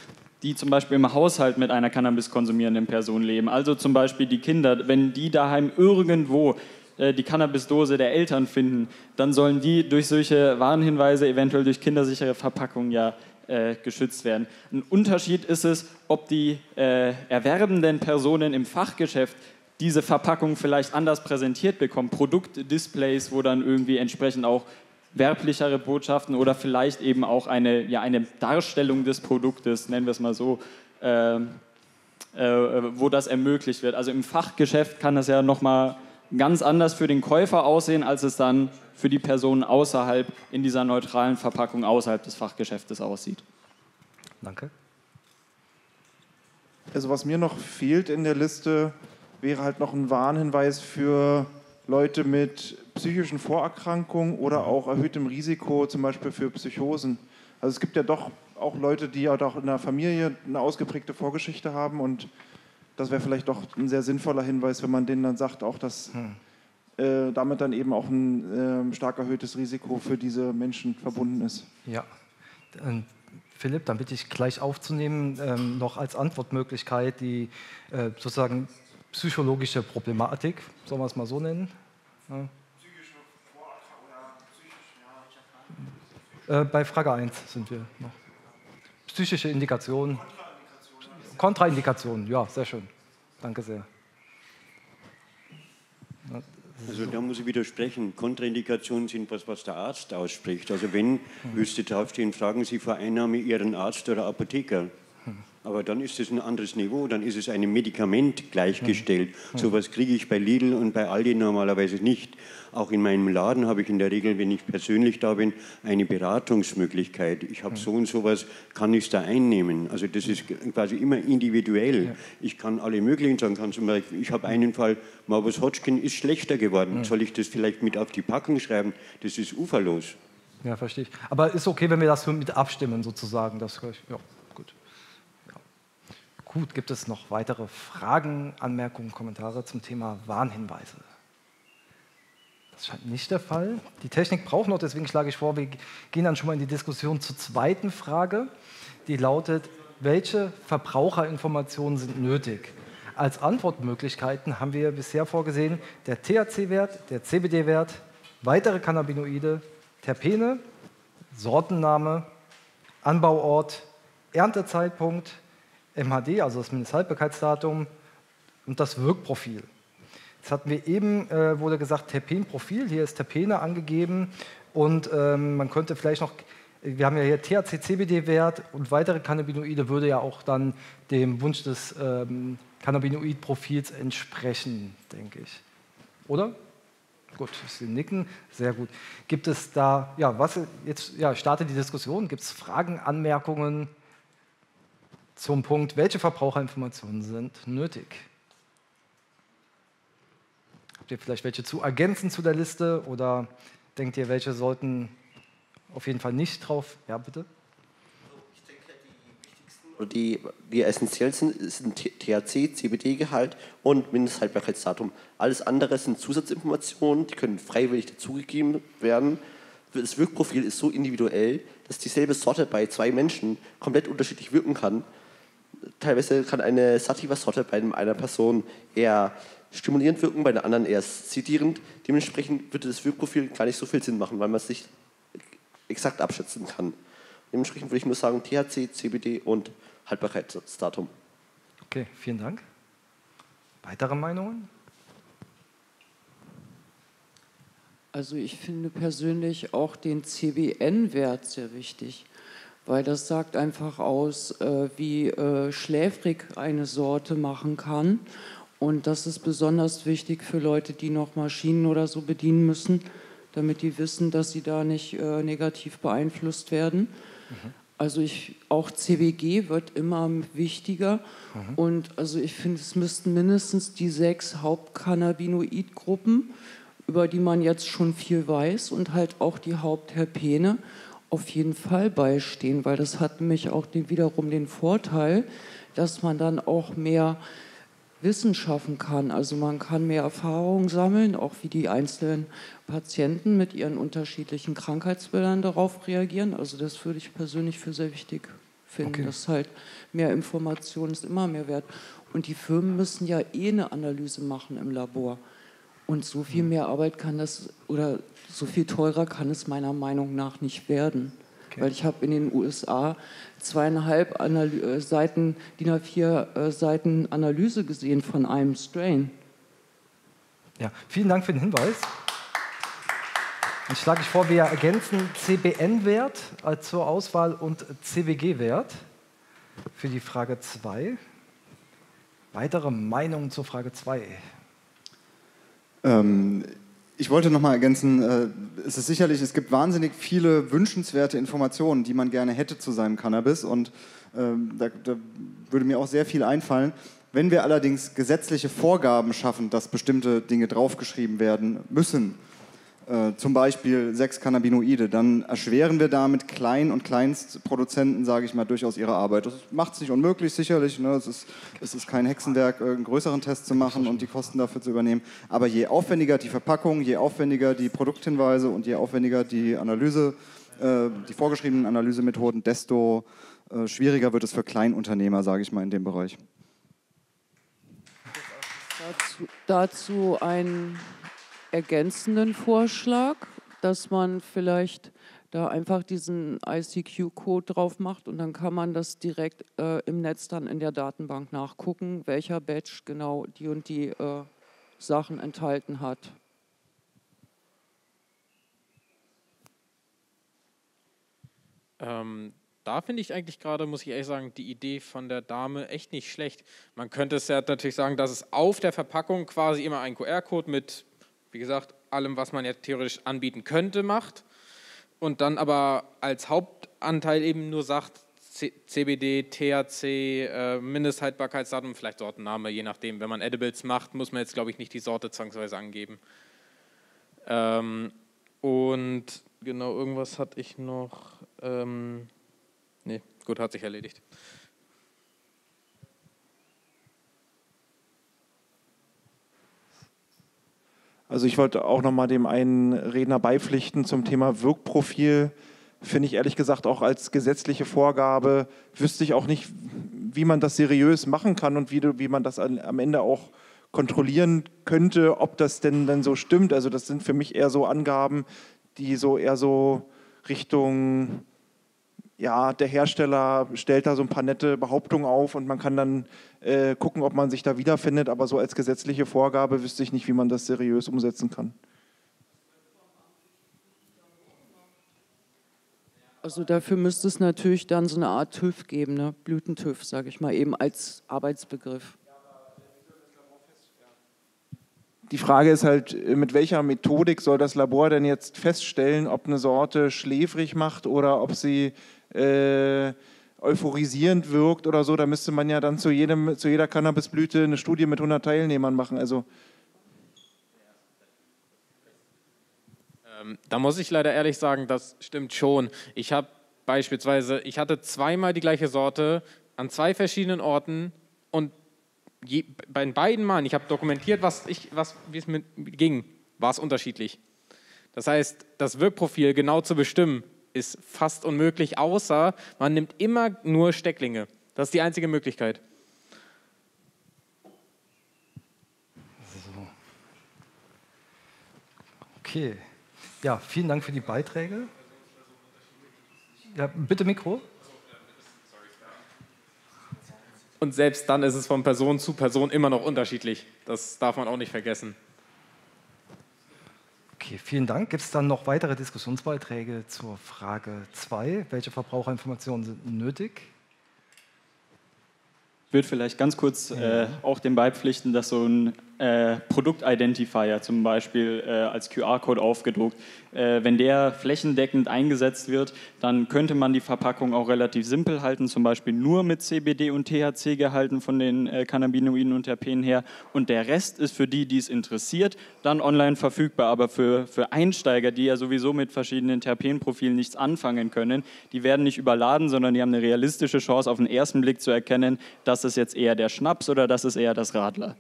die zum Beispiel im Haushalt mit einer Cannabis konsumierenden Person leben. Also zum Beispiel die Kinder, wenn die daheim irgendwo äh, die Cannabisdose der Eltern finden, dann sollen die durch solche Warnhinweise, eventuell durch kindersichere Verpackungen ja äh, geschützt werden. Ein Unterschied ist es, ob die äh, erwerbenden Personen im Fachgeschäft diese Verpackung vielleicht anders präsentiert bekommen, Produktdisplays, wo dann irgendwie entsprechend auch werblichere Botschaften oder vielleicht eben auch eine, ja, eine Darstellung des Produktes, nennen wir es mal so, äh, äh, wo das ermöglicht wird. Also im Fachgeschäft kann das ja nochmal ganz anders für den Käufer aussehen, als es dann für die Personen außerhalb in dieser neutralen Verpackung außerhalb des Fachgeschäftes aussieht. Danke. Also was mir noch fehlt in der Liste, wäre halt noch ein Warnhinweis für Leute mit psychischen Vorerkrankungen oder auch erhöhtem Risiko, zum Beispiel für Psychosen. Also es gibt ja doch auch Leute, die ja doch in der Familie eine ausgeprägte Vorgeschichte haben und das wäre vielleicht doch ein sehr sinnvoller Hinweis, wenn man denen dann sagt, auch dass hm. äh, damit dann eben auch ein äh, stark erhöhtes Risiko für diese Menschen verbunden ist. Ja. Ähm, Philipp, dann bitte ich gleich aufzunehmen, ähm, noch als Antwortmöglichkeit die äh, sozusagen psychologische Problematik, sollen wir es mal so nennen? Ja. Äh, bei Frage 1 sind wir noch. Psychische Indikation. Kontraindikation, ja, sehr schön. Danke sehr. Also da muss ich widersprechen. Kontraindikationen sind was, was der Arzt ausspricht. Also wenn, hm. müsste draufstehen, fragen Sie vor Einnahme Ihren Arzt oder Apotheker. Aber dann ist es ein anderes Niveau, dann ist es einem Medikament gleichgestellt. Mhm. Sowas kriege ich bei Lidl und bei Aldi normalerweise nicht. Auch in meinem Laden habe ich in der Regel, wenn ich persönlich da bin, eine Beratungsmöglichkeit. Ich habe so und sowas, kann ich es da einnehmen? Also das ist quasi immer individuell. Ja. Ich kann alle möglichen sagen, kann zum Beispiel, ich habe einen Fall, Morbus Hodgkin ist schlechter geworden. Mhm. Soll ich das vielleicht mit auf die Packung schreiben? Das ist uferlos. Ja, verstehe ich. Aber ist okay, wenn wir das mit abstimmen sozusagen. Das, ja. Gut, gibt es noch weitere Fragen, Anmerkungen, Kommentare zum Thema Warnhinweise? Das scheint nicht der Fall. Die Technik braucht noch, deswegen schlage ich vor, wir gehen dann schon mal in die Diskussion zur zweiten Frage, die lautet, welche Verbraucherinformationen sind nötig? Als Antwortmöglichkeiten haben wir bisher vorgesehen, der THC-Wert, der CBD-Wert, weitere Cannabinoide, Terpene, Sortenname, Anbauort, Erntezeitpunkt, MHD, also das Mindesthaltbarkeitsdatum und das Wirkprofil. Jetzt hatten wir eben, äh, wurde gesagt, Terpenprofil, hier ist Terpene angegeben und ähm, man könnte vielleicht noch, wir haben ja hier THC-CBD-Wert und weitere Cannabinoide würde ja auch dann dem Wunsch des ähm, Cannabinoid-Profils entsprechen, denke ich. Oder? Gut, Sie nicken, sehr gut. Gibt es da, ja, was, jetzt ja, starte die Diskussion, gibt es Fragen, Anmerkungen? Zum Punkt, welche Verbraucherinformationen sind nötig. Habt ihr vielleicht welche zu ergänzen zu der Liste oder denkt ihr, welche sollten auf jeden Fall nicht drauf? Ja, bitte. Ich denke, die wichtigsten die, die essentiellsten sind THC, CBD-Gehalt und Mindesthaltbarkeitsdatum. Alles andere sind Zusatzinformationen, die können freiwillig dazugegeben werden. Das Wirkprofil ist so individuell, dass dieselbe Sorte bei zwei Menschen komplett unterschiedlich wirken kann teilweise kann eine Sativa-Sorte bei einer Person eher stimulierend wirken, bei der anderen eher sedierend. Dementsprechend würde das Wirkprofil gar nicht so viel Sinn machen, weil man es nicht exakt abschätzen kann. Dementsprechend würde ich nur sagen THC, CBD und Haltbarkeitsdatum. Okay, vielen Dank. Weitere Meinungen? Also ich finde persönlich auch den CBN-Wert sehr wichtig, weil das sagt einfach aus, äh, wie äh, schläfrig eine Sorte machen kann. Und das ist besonders wichtig für Leute, die noch Maschinen oder so bedienen müssen, damit die wissen, dass sie da nicht äh, negativ beeinflusst werden. Mhm. Also ich, auch CBG wird immer wichtiger. Mhm. Und also ich finde, es müssten mindestens die sechs Hauptcannabinoidgruppen über die man jetzt schon viel weiß und halt auch die Hauptherpene auf jeden Fall beistehen, weil das hat nämlich auch den, wiederum den Vorteil, dass man dann auch mehr Wissen schaffen kann. Also man kann mehr Erfahrungen sammeln, auch wie die einzelnen Patienten mit ihren unterschiedlichen Krankheitsbildern darauf reagieren. Also das würde ich persönlich für sehr wichtig finden. Okay. Das halt mehr Information ist immer mehr wert. Und die Firmen müssen ja eh eine Analyse machen im Labor. Und so viel mehr Arbeit kann das oder so viel teurer kann es meiner Meinung nach nicht werden. Okay. Weil ich habe in den USA zweieinhalb Analy äh, Seiten, DIN A4 äh, Seiten Analyse gesehen von einem Strain. Ja, vielen Dank für den Hinweis. Dann schlage ich vor, wir ergänzen CBN-Wert zur Auswahl und CBG-Wert für die Frage 2. Weitere Meinungen zur Frage 2? Ähm, ich wollte noch mal ergänzen, äh, es ist sicherlich, es gibt wahnsinnig viele wünschenswerte Informationen, die man gerne hätte zu seinem Cannabis und ähm, da, da würde mir auch sehr viel einfallen. Wenn wir allerdings gesetzliche Vorgaben schaffen, dass bestimmte Dinge draufgeschrieben werden müssen, äh, zum Beispiel sechs Cannabinoide, dann erschweren wir damit Klein- und Kleinstproduzenten, sage ich mal, durchaus ihre Arbeit. Das macht es nicht unmöglich, sicherlich. Ne? Es, ist, es ist kein Hexenwerk, einen größeren Test zu machen und die Kosten dafür zu übernehmen. Aber je aufwendiger die Verpackung, je aufwendiger die Produkthinweise und je aufwendiger die Analyse, äh, die vorgeschriebenen Analysemethoden, desto äh, schwieriger wird es für Kleinunternehmer, sage ich mal, in dem Bereich. Dazu, dazu ein ergänzenden Vorschlag, dass man vielleicht da einfach diesen ICQ-Code drauf macht und dann kann man das direkt äh, im Netz dann in der Datenbank nachgucken, welcher Batch genau die und die äh, Sachen enthalten hat. Ähm, da finde ich eigentlich gerade, muss ich ehrlich sagen, die Idee von der Dame echt nicht schlecht. Man könnte es ja natürlich sagen, dass es auf der Verpackung quasi immer einen QR-Code mit wie gesagt, allem, was man ja theoretisch anbieten könnte, macht und dann aber als Hauptanteil eben nur sagt, CBD, THC, äh, Mindesthaltbarkeitsdatum, vielleicht Sortenname, je nachdem. Wenn man Edibles macht, muss man jetzt, glaube ich, nicht die Sorte zwangsweise angeben. Ähm, und genau, irgendwas hatte ich noch. Ähm, nee, gut, hat sich erledigt. Also ich wollte auch noch mal dem einen Redner beipflichten zum Thema Wirkprofil. Finde ich ehrlich gesagt auch als gesetzliche Vorgabe, wüsste ich auch nicht, wie man das seriös machen kann und wie, wie man das am Ende auch kontrollieren könnte, ob das denn dann so stimmt. Also das sind für mich eher so Angaben, die so eher so Richtung ja, der Hersteller stellt da so ein paar nette Behauptungen auf und man kann dann äh, gucken, ob man sich da wiederfindet. Aber so als gesetzliche Vorgabe wüsste ich nicht, wie man das seriös umsetzen kann. Also dafür müsste es natürlich dann so eine Art TÜV geben, ne? Blütentüv, sage ich mal, eben als Arbeitsbegriff. Die Frage ist halt, mit welcher Methodik soll das Labor denn jetzt feststellen, ob eine Sorte schläfrig macht oder ob sie äh, euphorisierend wirkt oder so, da müsste man ja dann zu, jedem, zu jeder Cannabisblüte eine Studie mit 100 Teilnehmern machen. Also ähm, da muss ich leider ehrlich sagen, das stimmt schon. Ich habe beispielsweise, ich hatte zweimal die gleiche Sorte an zwei verschiedenen Orten und je, bei beiden Malen, ich habe dokumentiert, was ich, was, wie es mir ging, war es unterschiedlich. Das heißt, das Wirkprofil genau zu bestimmen, ist fast unmöglich, außer man nimmt immer nur Stecklinge. Das ist die einzige Möglichkeit. So. Okay. Ja, vielen Dank für die Beiträge. Ja, bitte Mikro. Und selbst dann ist es von Person zu Person immer noch unterschiedlich. Das darf man auch nicht vergessen. Okay, vielen Dank. Gibt es dann noch weitere Diskussionsbeiträge zur Frage 2? Welche Verbraucherinformationen sind nötig? Ich würde vielleicht ganz kurz äh, auch dem beipflichten, dass so ein äh, Produktidentifier zum Beispiel äh, als QR-Code aufgedruckt, äh, wenn der flächendeckend eingesetzt wird, dann könnte man die Verpackung auch relativ simpel halten, zum Beispiel nur mit CBD und THC gehalten von den äh, Cannabinoiden und Terpenen her. Und der Rest ist für die, die es interessiert, dann online verfügbar. Aber für, für Einsteiger, die ja sowieso mit verschiedenen Terpenprofilen nichts anfangen können, die werden nicht überladen, sondern die haben eine realistische Chance, auf den ersten Blick zu erkennen, das ist jetzt eher der Schnaps oder das ist eher das Radler.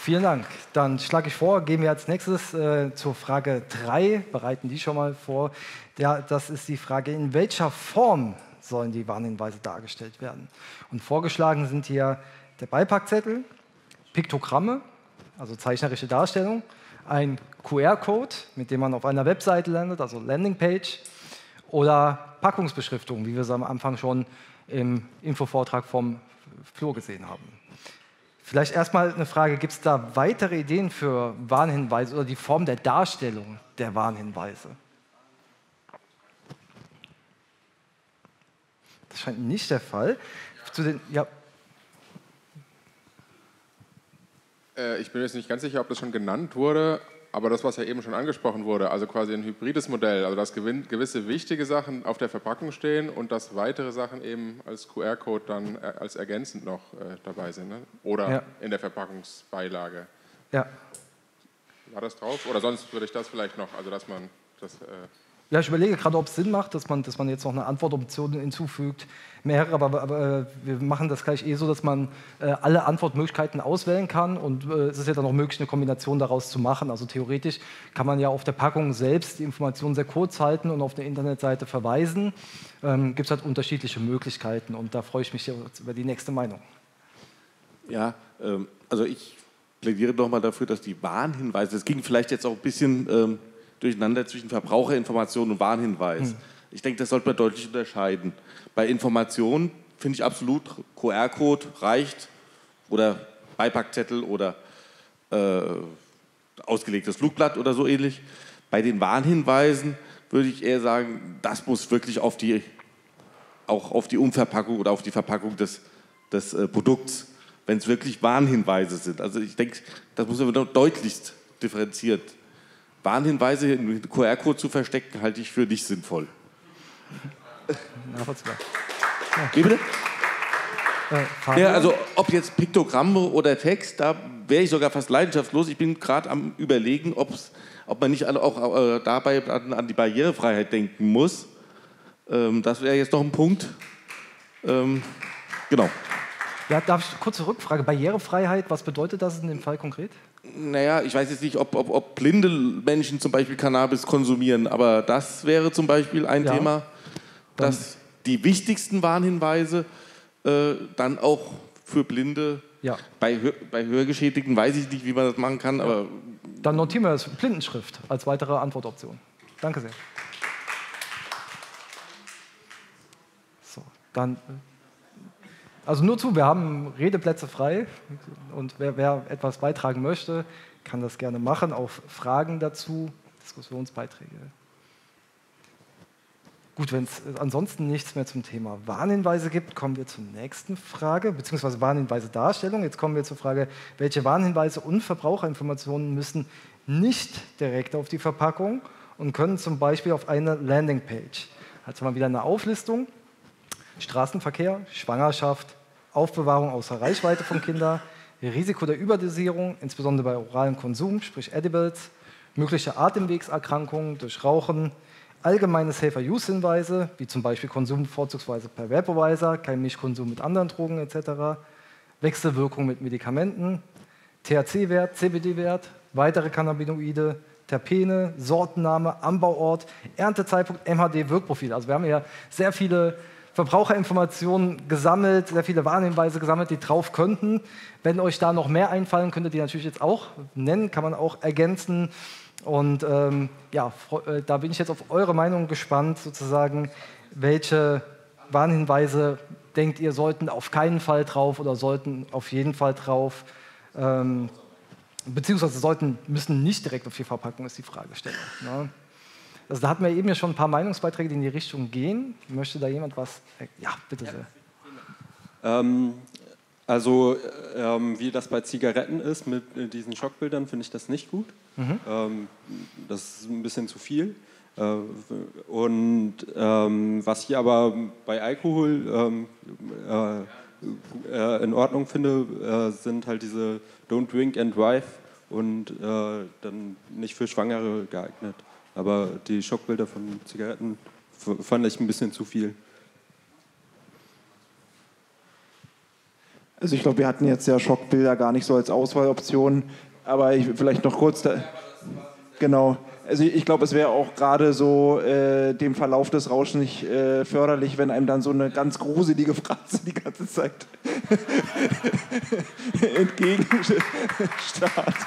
Vielen Dank. Dann schlage ich vor, gehen wir als nächstes äh, zur Frage 3, bereiten die schon mal vor. Ja, das ist die Frage, in welcher Form sollen die Warnhinweise dargestellt werden? Und vorgeschlagen sind hier der Beipackzettel, Piktogramme, also zeichnerische Darstellung, ein QR-Code, mit dem man auf einer Webseite landet, also Landingpage, oder Packungsbeschriftung, wie wir es am Anfang schon im Infovortrag vom Flo gesehen haben. Vielleicht erstmal eine Frage, gibt es da weitere Ideen für Warnhinweise oder die Form der Darstellung der Warnhinweise? Das scheint nicht der Fall. Zu den, ja. Äh, ich bin jetzt nicht ganz sicher, ob das schon genannt wurde, aber das, was ja eben schon angesprochen wurde, also quasi ein hybrides Modell, also dass gewisse wichtige Sachen auf der Verpackung stehen und dass weitere Sachen eben als QR-Code dann äh, als ergänzend noch äh, dabei sind. Ne? Oder ja. in der Verpackungsbeilage. Ja. War das drauf? Oder sonst würde ich das vielleicht noch, also dass man das. Äh ja, ich überlege gerade, ob es Sinn macht, dass man, dass man jetzt noch eine Antwortoption hinzufügt. Mehrere, aber, aber äh, wir machen das gleich eh so, dass man äh, alle Antwortmöglichkeiten auswählen kann und äh, es ist ja dann auch möglich, eine Kombination daraus zu machen. Also theoretisch kann man ja auf der Packung selbst die Informationen sehr kurz halten und auf der Internetseite verweisen. Ähm, Gibt es halt unterschiedliche Möglichkeiten und da freue ich mich über die nächste Meinung. Ja, ähm, also ich plädiere doch mal dafür, dass die Warnhinweise, es ging vielleicht jetzt auch ein bisschen ähm, durcheinander zwischen Verbraucherinformation und Warnhinweis. Hm. Ich denke, das sollte man deutlich unterscheiden. Bei Informationen finde ich absolut, QR-Code reicht oder Beipackzettel oder äh, ausgelegtes Flugblatt oder so ähnlich. Bei den Warnhinweisen würde ich eher sagen, das muss wirklich auf die, auch auf die Umverpackung oder auf die Verpackung des, des äh, Produkts, wenn es wirklich Warnhinweise sind. Also ich denke, das muss man deutlichst differenziert Warnhinweise in QR-Code zu verstecken, halte ich für nicht sinnvoll. Wie bitte? Äh, ja, also ob jetzt Piktogramme oder Text, da wäre ich sogar fast leidenschaftslos. Ich bin gerade am überlegen, ob man nicht auch äh, dabei an, an, die Barrierefreiheit denken muss. Ähm, das wäre jetzt noch ein Punkt. Ähm, genau. Ja, darf ich kurze Rückfrage? Barrierefreiheit, was bedeutet das in dem Fall konkret? Naja, ich weiß jetzt nicht, ob, ob, ob blinde Menschen zum Beispiel Cannabis konsumieren, aber das wäre zum Beispiel ein ja. Thema, dass die wichtigsten Warnhinweise äh, dann auch für Blinde, ja. bei, bei Hörgeschädigten weiß ich nicht, wie man das machen kann, ja. aber... Dann notieren wir das Blindenschrift als weitere Antwortoption. Danke sehr. So, dann... Äh, also nur zu, wir haben Redeplätze frei und wer, wer, etwas beitragen möchte, kann das gerne machen. Auch Fragen dazu, Diskussionsbeiträge. Gut, wenn es ansonsten nichts mehr zum Thema Warnhinweise gibt, kommen wir zur nächsten Frage, beziehungsweise Warnhinweise Darstellung. Jetzt kommen wir zur Frage, welche Warnhinweise und Verbraucherinformationen müssen nicht direkt auf die Verpackung und können zum Beispiel auf eine Landingpage. Also mal wieder eine Auflistung. Straßenverkehr, Schwangerschaft, Aufbewahrung außer Reichweite von Kindern, Risiko der Überdosierung, insbesondere bei oralem Konsum, sprich Edibles, mögliche Atemwegserkrankungen durch Rauchen, allgemeine Safer-Use-Hinweise, wie zum Beispiel Konsum vorzugsweise per Vaporizer, kein Mischkonsum mit anderen Drogen etc., Wechselwirkung mit Medikamenten, THC-Wert, CBD-Wert, weitere Cannabinoide, Terpene, Sortenname, Anbauort, Erntezeitpunkt, MHD, Wirkprofil. Also wir haben hier sehr viele Verbraucherinformationen gesammelt, sehr viele Warnhinweise gesammelt, die drauf könnten. Wenn euch da noch mehr einfallen, könnt ihr die natürlich jetzt auch nennen, kann man auch ergänzen. Und ähm, ja, äh, da bin ich jetzt auf eure Meinung gespannt, sozusagen, welche Warnhinweise denkt ihr, sollten auf keinen Fall drauf oder sollten auf jeden Fall drauf. Ähm, beziehungsweise sollten, müssen nicht direkt auf die Verpackung, ist die Fragestellung. Ne? Also da hatten wir eben ja schon ein paar Meinungsbeiträge, die in die Richtung gehen. Möchte da jemand was? Ja, bitte sehr. Ähm, also ähm, wie das bei Zigaretten ist mit diesen Schockbildern, finde ich das nicht gut. Mhm. Ähm, das ist ein bisschen zu viel. Äh, und ähm, was ich aber bei Alkohol ähm, äh, äh, in Ordnung finde, äh, sind halt diese Don't Drink and Drive und äh, dann nicht für Schwangere geeignet. Aber die Schockbilder von Zigaretten fand ich ein bisschen zu viel. Also ich glaube, wir hatten jetzt ja Schockbilder gar nicht so als Auswahloption, aber ich, vielleicht noch kurz. Da, genau. Also ich glaube, es wäre auch gerade so äh, dem Verlauf des Rauschens nicht äh, förderlich, wenn einem dann so eine ganz gruselige Phrase die ganze Zeit entgegenstarrt.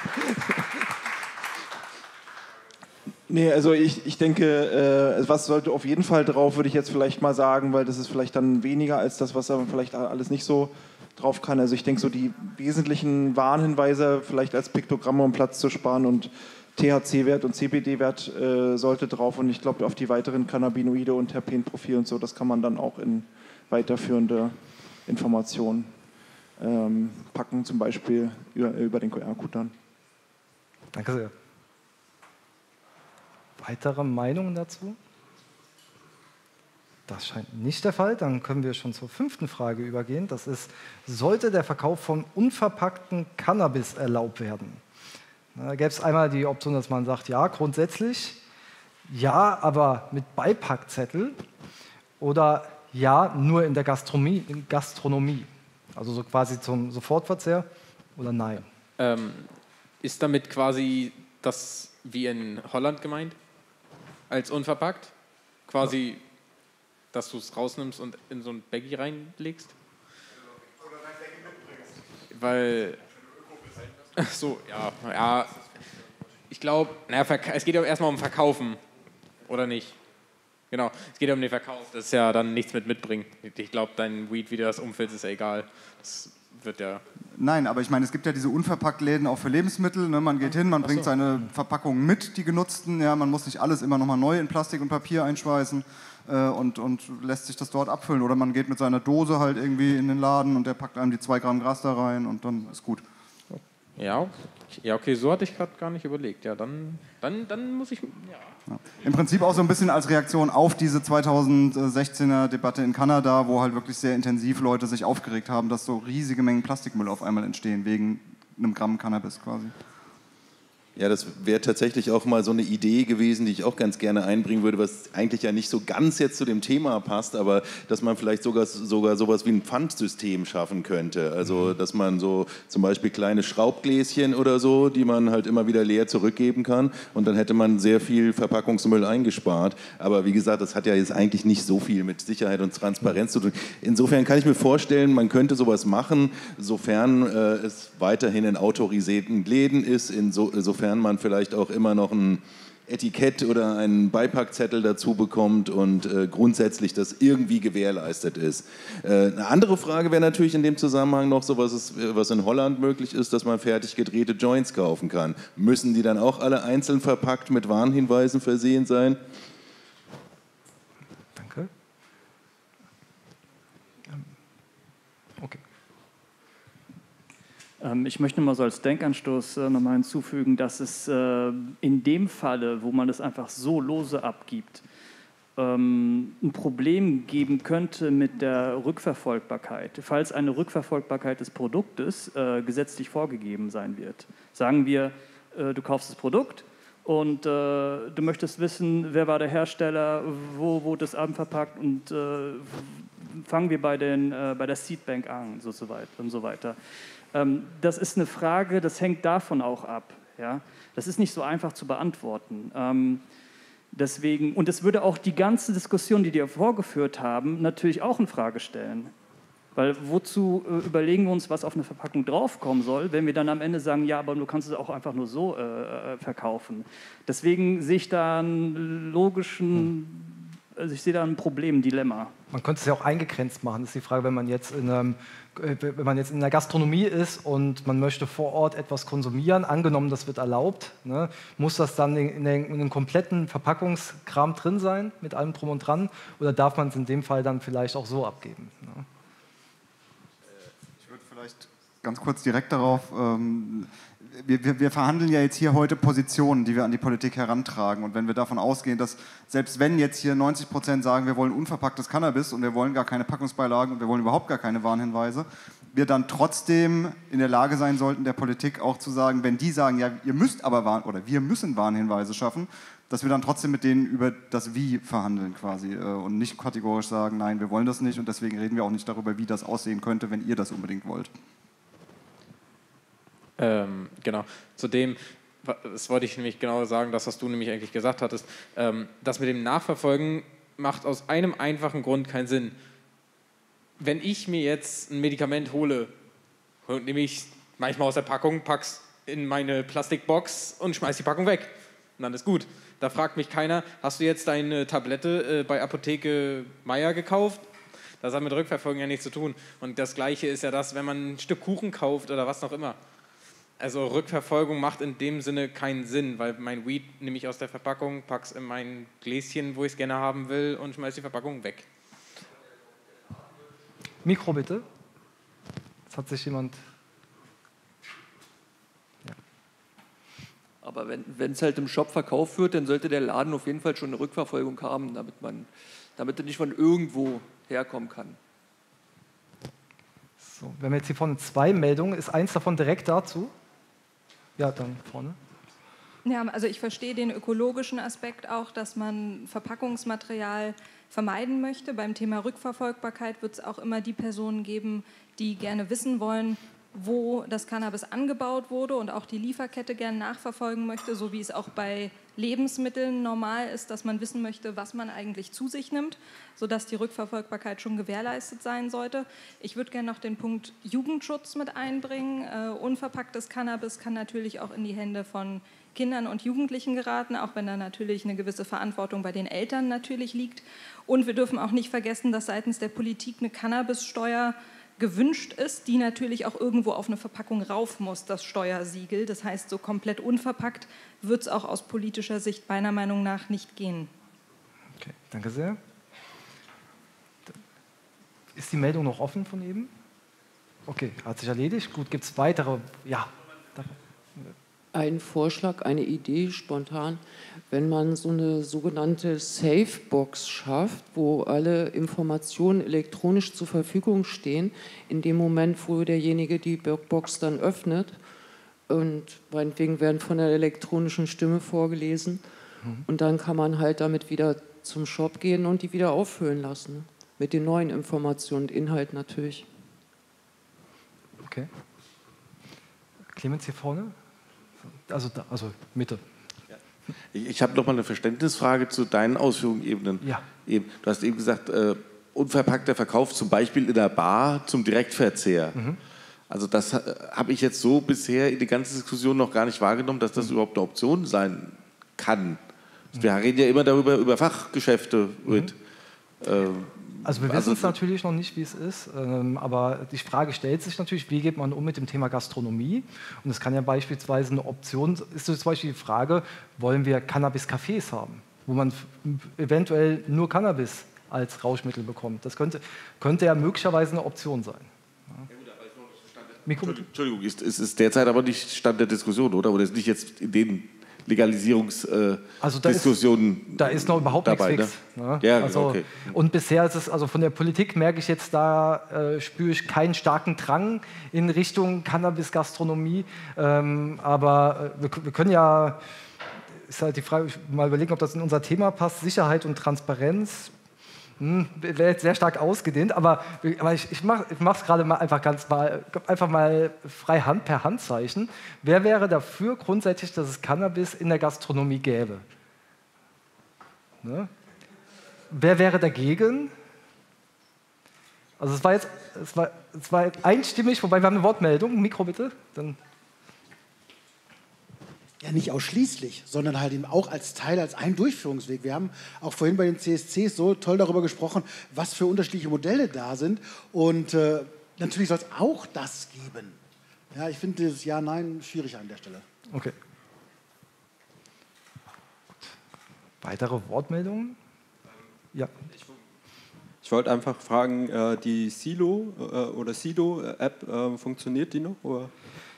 Nee, also ich, ich denke, äh, was sollte auf jeden Fall drauf, würde ich jetzt vielleicht mal sagen, weil das ist vielleicht dann weniger als das, was er vielleicht alles nicht so drauf kann. Also ich denke, so die wesentlichen Warnhinweise vielleicht als Piktogramme, um Platz zu sparen und THC-Wert und CBD-Wert äh, sollte drauf und ich glaube, auf die weiteren Cannabinoide und Terpenprofil und so, das kann man dann auch in weiterführende Informationen ähm, packen, zum Beispiel über, über den QR-Code dann. Danke sehr. Weitere Meinungen dazu? Das scheint nicht der Fall. Dann können wir schon zur fünften Frage übergehen. Das ist, sollte der Verkauf von unverpackten Cannabis erlaubt werden? Da gäbe es einmal die Option, dass man sagt, ja, grundsätzlich, ja, aber mit Beipackzettel oder ja, nur in der Gastronomie, Gastronomie. also so quasi zum Sofortverzehr oder nein. Ähm, ist damit quasi das wie in Holland gemeint? Als unverpackt. Quasi, dass du es rausnimmst und in so ein Baggy reinlegst. Oder dein Baggy mitbringst. Weil. Ach so, ja, ja. Ich glaube, es geht ja erstmal um Verkaufen, oder nicht? Genau, es geht ja um den Verkauf. Das ist ja dann nichts mit mitbringen. Ich glaube, dein Weed, wie du das umfällst, ist ja egal. Das wird ja. Nein, aber ich meine, es gibt ja diese Unverpacktläden auch für Lebensmittel. Ne? Man geht hin, man bringt seine Verpackungen mit, die genutzten. Ja, man muss nicht alles immer nochmal neu in Plastik und Papier einschweißen äh, und, und lässt sich das dort abfüllen. Oder man geht mit seiner Dose halt irgendwie in den Laden und der packt einem die zwei Gramm Gras da rein und dann ist gut. Ja, ja okay, so hatte ich gerade gar nicht überlegt. Ja, dann, dann, dann muss ich. Ja. Ja. Im Prinzip auch so ein bisschen als Reaktion auf diese 2016er Debatte in Kanada, wo halt wirklich sehr intensiv Leute sich aufgeregt haben, dass so riesige Mengen Plastikmüll auf einmal entstehen, wegen einem Gramm Cannabis quasi. Ja, das wäre tatsächlich auch mal so eine Idee gewesen, die ich auch ganz gerne einbringen würde, was eigentlich ja nicht so ganz jetzt zu dem Thema passt, aber dass man vielleicht sogar, sogar sowas wie ein Pfandsystem schaffen könnte. Also, mhm. dass man so zum Beispiel kleine Schraubgläschen oder so, die man halt immer wieder leer zurückgeben kann und dann hätte man sehr viel Verpackungsmüll eingespart. Aber wie gesagt, das hat ja jetzt eigentlich nicht so viel mit Sicherheit und Transparenz zu tun. Insofern kann ich mir vorstellen, man könnte sowas machen, sofern äh, es weiterhin in autorisierten Läden ist, insofern sofern man vielleicht auch immer noch ein Etikett oder einen Beipackzettel dazu bekommt und äh, grundsätzlich das irgendwie gewährleistet ist. Äh, eine andere Frage wäre natürlich in dem Zusammenhang noch so, was, ist, was in Holland möglich ist, dass man fertig gedrehte Joints kaufen kann. Müssen die dann auch alle einzeln verpackt mit Warnhinweisen versehen sein? Ähm, ich möchte mal so als Denkanstoß äh, nochmal hinzufügen, dass es äh, in dem Falle, wo man es einfach so lose abgibt, ähm, ein Problem geben könnte mit der Rückverfolgbarkeit, falls eine Rückverfolgbarkeit des Produktes äh, gesetzlich vorgegeben sein wird. Sagen wir, du kaufst das Produkt und du möchtest wissen, wer war der Hersteller, wo wurde es verpackt und fangen wir bei, den, bei der Seedbank an und so weiter. Ähm, das ist eine Frage, das hängt davon auch ab. Ja? Das ist nicht so einfach zu beantworten. Ähm, deswegen, und es würde auch die ganze Diskussion, die die vorgeführt haben, natürlich auch in Frage stellen. Weil wozu äh, überlegen wir uns, was auf eine Verpackung draufkommen soll, wenn wir dann am Ende sagen, ja, aber du kannst es auch einfach nur so äh, äh verkaufen. Deswegen sehe ich da einen logischen, also ich sehe da ein Problem, ein Dilemma. Man könnte es ja auch eingegrenzt machen. Das ist die Frage, wenn man jetzt in einem äh, wenn man jetzt in der Gastronomie ist und man möchte vor Ort etwas konsumieren, angenommen, das wird erlaubt, ne, muss das dann in, in, in, einem kompletten Verpackungskram drin sein, mit allem drum und dran, oder darf man es in dem Fall dann vielleicht auch so abgeben? Ne? vielleicht ganz kurz direkt darauf. Ähm, wir, wir, verhandeln ja jetzt hier heute Positionen, die wir an die Politik herantragen. Und wenn wir davon ausgehen, dass selbst wenn jetzt hier 90 Prozent sagen, wir wollen unverpacktes Cannabis und wir wollen gar keine Packungsbeilagen und wir wollen überhaupt gar keine Warnhinweise, wir dann trotzdem in der Lage sein sollten, der Politik auch zu sagen, wenn die sagen, ja, ihr müsst aber Warn oder wir müssen Warnhinweise schaffen, dass wir dann trotzdem mit denen über das Wie verhandeln quasi äh, und nicht kategorisch sagen, nein, wir wollen das nicht und deswegen reden wir auch nicht darüber, wie das aussehen könnte, wenn ihr das unbedingt wollt. Ähm, genau, zudem, das wollte ich nämlich genau sagen, das, was du nämlich eigentlich gesagt hattest, ähm, das mit dem Nachverfolgen macht aus einem einfachen Grund keinen Sinn. Wenn ich mir jetzt ein Medikament hole, nehme ich manchmal aus der Packung, pack's in meine Plastikbox und schmeiß die Packung weg. Und dann ist gut. Da fragt mich keiner, hast du jetzt deine Tablette äh, bei Apotheke Meier gekauft? Das hat mit Rückverfolgung ja nichts zu tun. Und das Gleiche ist ja das, wenn man ein Stück Kuchen kauft oder was noch immer. Also Rückverfolgung macht in dem Sinne keinen Sinn, weil mein Weed nehme ich aus der Verpackung, pack's in mein Gläschen, wo ich es gerne haben will und schmeiße die Verpackung weg. Mikro bitte. Jetzt hat sich jemand Aber wenn es halt im Shop verkauft wird, dann sollte der Laden auf jeden Fall schon eine Rückverfolgung haben, damit, man, damit er nicht von irgendwo herkommen kann. So, wir haben jetzt hier vorne zwei Meldungen. Ist eins davon direkt dazu? Ja, dann vorne. Ja, also ich verstehe den ökologischen Aspekt auch, dass man Verpackungsmaterial vermeiden möchte. Beim Thema Rückverfolgbarkeit wird es auch immer die Personen geben, die gerne wissen wollen, wo das Cannabis angebaut wurde und auch die Lieferkette gerne nachverfolgen möchte, so wie es auch bei Lebensmitteln normal ist, dass man wissen möchte, was man eigentlich zu sich nimmt, sodass die Rückverfolgbarkeit schon gewährleistet sein sollte. Ich würde gerne noch den Punkt Jugendschutz mit einbringen. Uh, unverpacktes Cannabis kann natürlich auch in die Hände von Kindern und Jugendlichen geraten, auch wenn da natürlich eine gewisse Verantwortung bei den Eltern natürlich liegt. Und wir dürfen auch nicht vergessen, dass seitens der Politik eine Cannabissteuer gewünscht ist, die natürlich auch irgendwo auf eine Verpackung rauf muss, das Steuersiegel. Das heißt, so komplett unverpackt wird es auch aus politischer Sicht meiner Meinung nach nicht gehen. Okay, danke sehr. Ist die Meldung noch offen von eben? Okay, hat sich erledigt. Gut, gibt es weitere? Ja. Ein Vorschlag, eine Idee spontan, wenn man so eine sogenannte Safebox schafft, wo alle Informationen elektronisch zur Verfügung stehen, in dem Moment, wo derjenige die Box dann öffnet und meinetwegen werden von der elektronischen Stimme vorgelesen mhm. und dann kann man halt damit wieder zum Shop gehen und die wieder auffüllen lassen, mit den neuen Informationen und Inhalt natürlich. Okay. Clemens hier vorne? Also, da, also Mitte. Ich, ich habe noch mal eine Verständnisfrage zu deinen Ausführungen eben. Ja. Eben, du hast eben gesagt, äh, unverpackter Verkauf zum Beispiel in der Bar zum Direktverzehr. Mhm. Also das äh, habe ich jetzt so bisher in die ganze Diskussion noch gar nicht wahrgenommen, dass das mhm. überhaupt eine Option sein kann. Mhm. Wir reden ja immer darüber, über Fachgeschäfte mit. Mhm. Also wir wissen es natürlich noch nicht, wie es ist, ähm, aber die Frage stellt sich natürlich, wie geht man um mit dem Thema Gastronomie? Und es kann ja beispielsweise eine Option, ist zum Beispiel die Frage, wollen wir Cannabis-Cafés haben, wo man eventuell nur Cannabis als Rauschmittel bekommt. Das könnte, könnte ja möglicherweise eine Option sein. Mikro Entschuldigung, ist, ist, ist derzeit aber nicht Stand der Diskussion, oder? Oder ist nicht jetzt in den Legalisierungsdiskussionen. Äh, also da, ist, da ist noch überhaupt dabei, nichts fix. Ne? Ja, also, okay. Und bisher ist es, also von der Politik merke ich jetzt, da äh, spüre ich keinen starken Drang in Richtung Cannabis-Gastronomie. Ähm, aber äh, wir, wir, können ja, ist halt die Frage, mal überlegen, ob das in unser Thema passt, Sicherheit und Transparenz. Hm, wäre jetzt sehr stark ausgedehnt, aber, aber ich, ich mache es gerade mal einfach ganz mal, einfach mal frei Hand per Handzeichen. Wer wäre dafür grundsätzlich, dass es Cannabis in der Gastronomie gäbe? Ne? Wer wäre dagegen? Also es war jetzt es war, es war einstimmig, wobei wir haben eine Wortmeldung. Mikro bitte. Dann ja, nicht ausschließlich, sondern halt eben auch als Teil, als ein Durchführungsweg. Wir haben auch vorhin bei den CSCs so toll darüber gesprochen, was für unterschiedliche Modelle da sind. Und äh, natürlich soll es auch das geben. Ja, ich finde dieses Ja, Nein schwierig an der Stelle. Okay. Weitere Wortmeldungen? Ja. Ich wollte einfach fragen, äh, die Silo äh, oder Sido-App, äh, funktioniert die noch? Oder?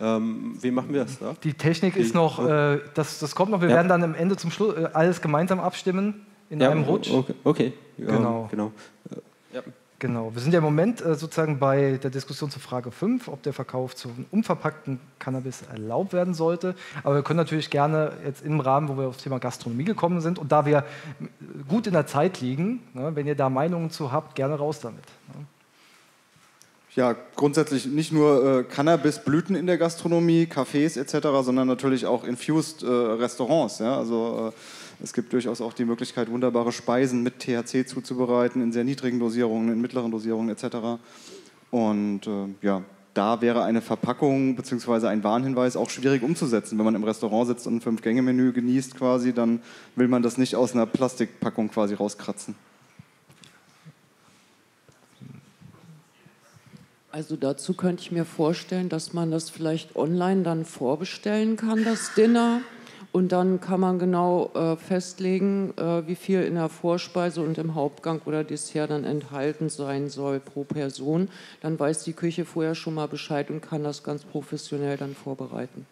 Ähm, wie machen wir das da? Die Technik ist noch, äh, das, das kommt noch. Wir ja. werden dann am Ende zum Schluss äh, alles gemeinsam abstimmen in ja, einem Rutsch. Okay, okay. genau. genau. Ja. Genau. Wir sind ja im Moment äh, sozusagen bei der Diskussion zur Frage 5, ob der Verkauf zum unverpackten Cannabis erlaubt werden sollte. Aber wir können natürlich gerne jetzt im Rahmen, wo wir aufs Thema Gastronomie gekommen sind und da wir gut in der Zeit liegen, ne, wenn ihr da Meinungen zu habt, gerne raus damit. Ne ja, grundsätzlich nicht nur äh, Cannabis-Blüten in der Gastronomie, Cafés etc., sondern natürlich auch Infused äh, Restaurants. Ja? Also äh, es gibt durchaus auch die Möglichkeit, wunderbare Speisen mit THC zuzubereiten, in sehr niedrigen Dosierungen, in mittleren Dosierungen etc. Und äh, ja, da wäre eine Verpackung bzw. ein Warnhinweis auch schwierig umzusetzen. Wenn man im Restaurant sitzt und ein Fünf-Gänge-Menü genießt quasi, dann will man das nicht aus einer Plastikpackung quasi rauskratzen. Also dazu könnte ich mir vorstellen, dass man das vielleicht online dann vorbestellen kann, das Dinner. Und dann kann man genau äh, festlegen, äh, wie viel in der Vorspeise und im Hauptgang oder Dessert dann enthalten sein soll pro Person. Dann weiß die Küche vorher schon mal Bescheid und kann das ganz professionell dann vorbereiten.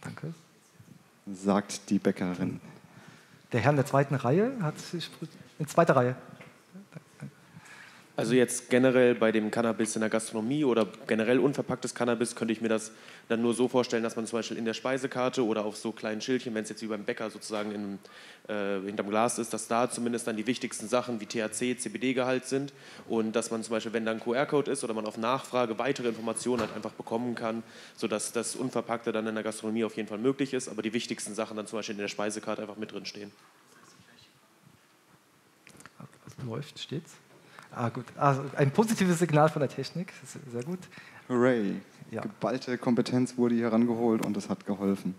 Danke. Sagt die Bäckerin. Der Herr in der zweiten Reihe hat sich. In zweiter Reihe. Also jetzt generell bei dem Cannabis in der Gastronomie oder generell unverpacktes Cannabis könnte ich mir das dann nur so vorstellen, dass man zum Beispiel in der Speisekarte oder auf so kleinen Schildchen, wenn es jetzt wie beim Bäcker sozusagen in, äh, hinterm Glas ist, dass da zumindest dann die wichtigsten Sachen wie THC, CBD-Gehalt sind und dass man zum Beispiel, wenn da ein QR-Code ist oder man auf Nachfrage weitere Informationen halt einfach bekommen kann, sodass das Unverpackte dann in der Gastronomie auf jeden Fall möglich ist, aber die wichtigsten Sachen dann zum Beispiel in der Speisekarte einfach mit drin stehen. Läuft, steht's? Ah, gut. Also ein positives Signal von der Technik. Sehr gut. Hooray. Ja. Geballte Kompetenz wurde hier herangeholt und es hat geholfen.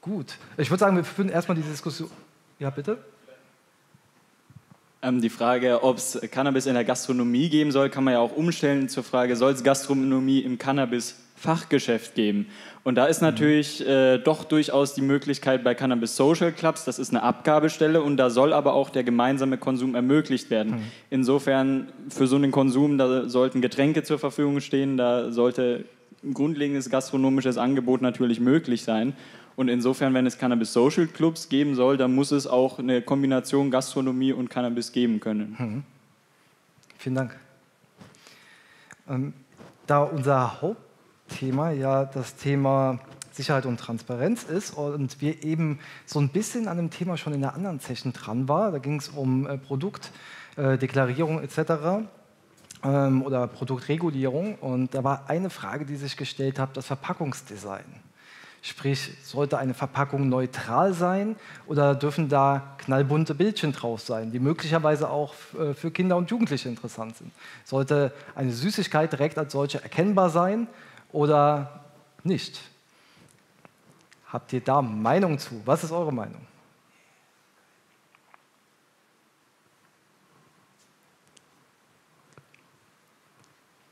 Gut. Ich würde sagen, wir führen erstmal die Diskussion. Ja, bitte? Ähm, die Frage, ob es Cannabis in der Gastronomie geben soll, kann man ja auch umstellen zur Frage, soll es Gastronomie im Cannabis-Fachgeschäft geben? Und da ist natürlich äh, doch durchaus die Möglichkeit bei Cannabis Social Clubs, das ist eine Abgabestelle und da soll aber auch der gemeinsame Konsum ermöglicht werden. Mhm. Insofern für so einen Konsum, da sollten Getränke zur Verfügung stehen, da sollte ein grundlegendes gastronomisches Angebot natürlich möglich sein. Und insofern, wenn es Cannabis Social Clubs geben soll, dann muss es auch eine Kombination Gastronomie und Cannabis geben können. Mhm. Vielen Dank. Ähm, da unser Hauptthema ja das Thema Sicherheit und Transparenz ist und wir eben so ein bisschen an dem Thema schon in der anderen Session dran war, da ging es um äh, Produktdeklarierung äh, etc. Ähm, oder Produktregulierung und da war eine Frage, die sich gestellt hat, das Verpackungsdesign. Sprich, sollte eine Verpackung neutral sein oder dürfen da knallbunte Bildchen drauf sein, die möglicherweise auch äh, für Kinder und Jugendliche interessant sind? Sollte eine Süßigkeit direkt als solche erkennbar sein oder nicht? Habt ihr da Meinung zu? Was ist eure Meinung?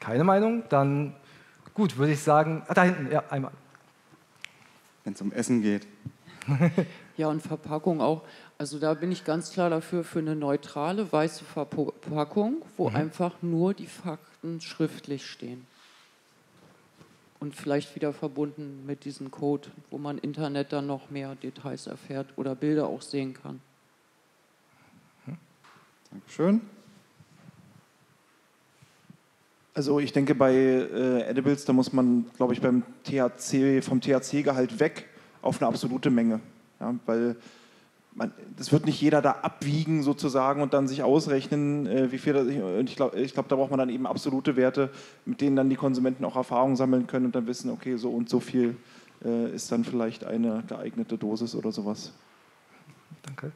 Keine Meinung? Dann gut, würde ich sagen. Ah, da hinten, ja, einmal wenn es um Essen geht. ja, und Verpackung auch. Also da bin ich ganz klar dafür, für eine neutrale weiße Verpackung, wo mhm. einfach nur die Fakten schriftlich stehen. Und vielleicht wieder verbunden mit diesem Code, wo man Internet dann noch mehr Details erfährt oder Bilder auch sehen kann. Dankeschön. Also ich denke, bei äh, Edibles, da muss man, glaube ich, beim THC, vom THC-Gehalt weg auf eine absolute Menge. Ja, weil man, das wird nicht jeder da abwiegen sozusagen und dann sich ausrechnen, äh, wie viel das, und ich glaube, ich glaub, da braucht man dann eben absolute Werte, mit denen dann die Konsumenten auch Erfahrung sammeln können und dann wissen, okay, so und so viel äh, ist dann vielleicht eine geeignete Dosis oder sowas. Danke.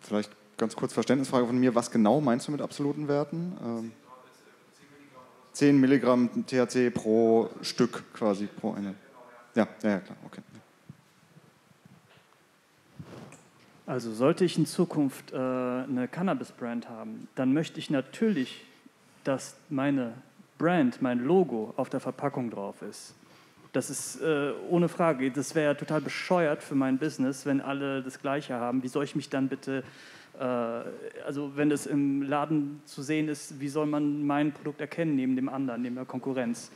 Vielleicht ganz kurz Verständnisfrage von mir. Was genau meinst du mit absoluten Werten? Ähm, 10 Milligramm THC pro Stück quasi, pro eine. Ja, ja, ja klar, okay. Also sollte ich in Zukunft äh, eine Cannabis-Brand haben, dann möchte ich natürlich, dass meine Brand, mein Logo auf der Verpackung drauf ist. Das ist äh, ohne Frage. Das wäre ja total bescheuert für mein Business, wenn alle das Gleiche haben. Wie soll ich mich dann bitte, äh, also wenn es im Laden zu sehen ist, wie soll man mein Produkt erkennen neben dem anderen, neben der Konkurrenz?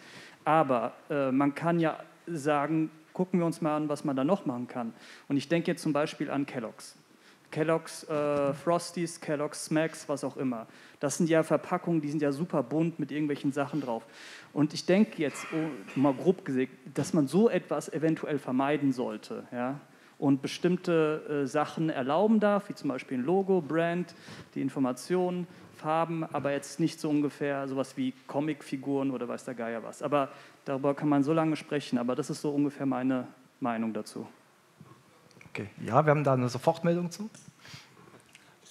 Aber äh, man kann ja sagen, gucken wir uns mal an, was man da noch machen kann. Und ich denke jetzt zum Beispiel an Kellogg's. Kellogg's äh, Frosties, Kellogg's Smacks, was auch immer. Das sind ja Verpackungen, die sind ja super bunt mit irgendwelchen Sachen drauf. Und ich denke jetzt, oh, mal grob gesagt, dass man so etwas eventuell vermeiden sollte. Ja? Und bestimmte äh, Sachen erlauben darf, wie zum Beispiel ein Logo, Brand, die Informationen, Farben, aber jetzt nicht so ungefähr sowas wie Comicfiguren oder weiß der Geier was. Aber darüber kann man so lange sprechen, aber das ist so ungefähr meine Meinung dazu. Okay, ja, wir haben da eine Sofortmeldung zu.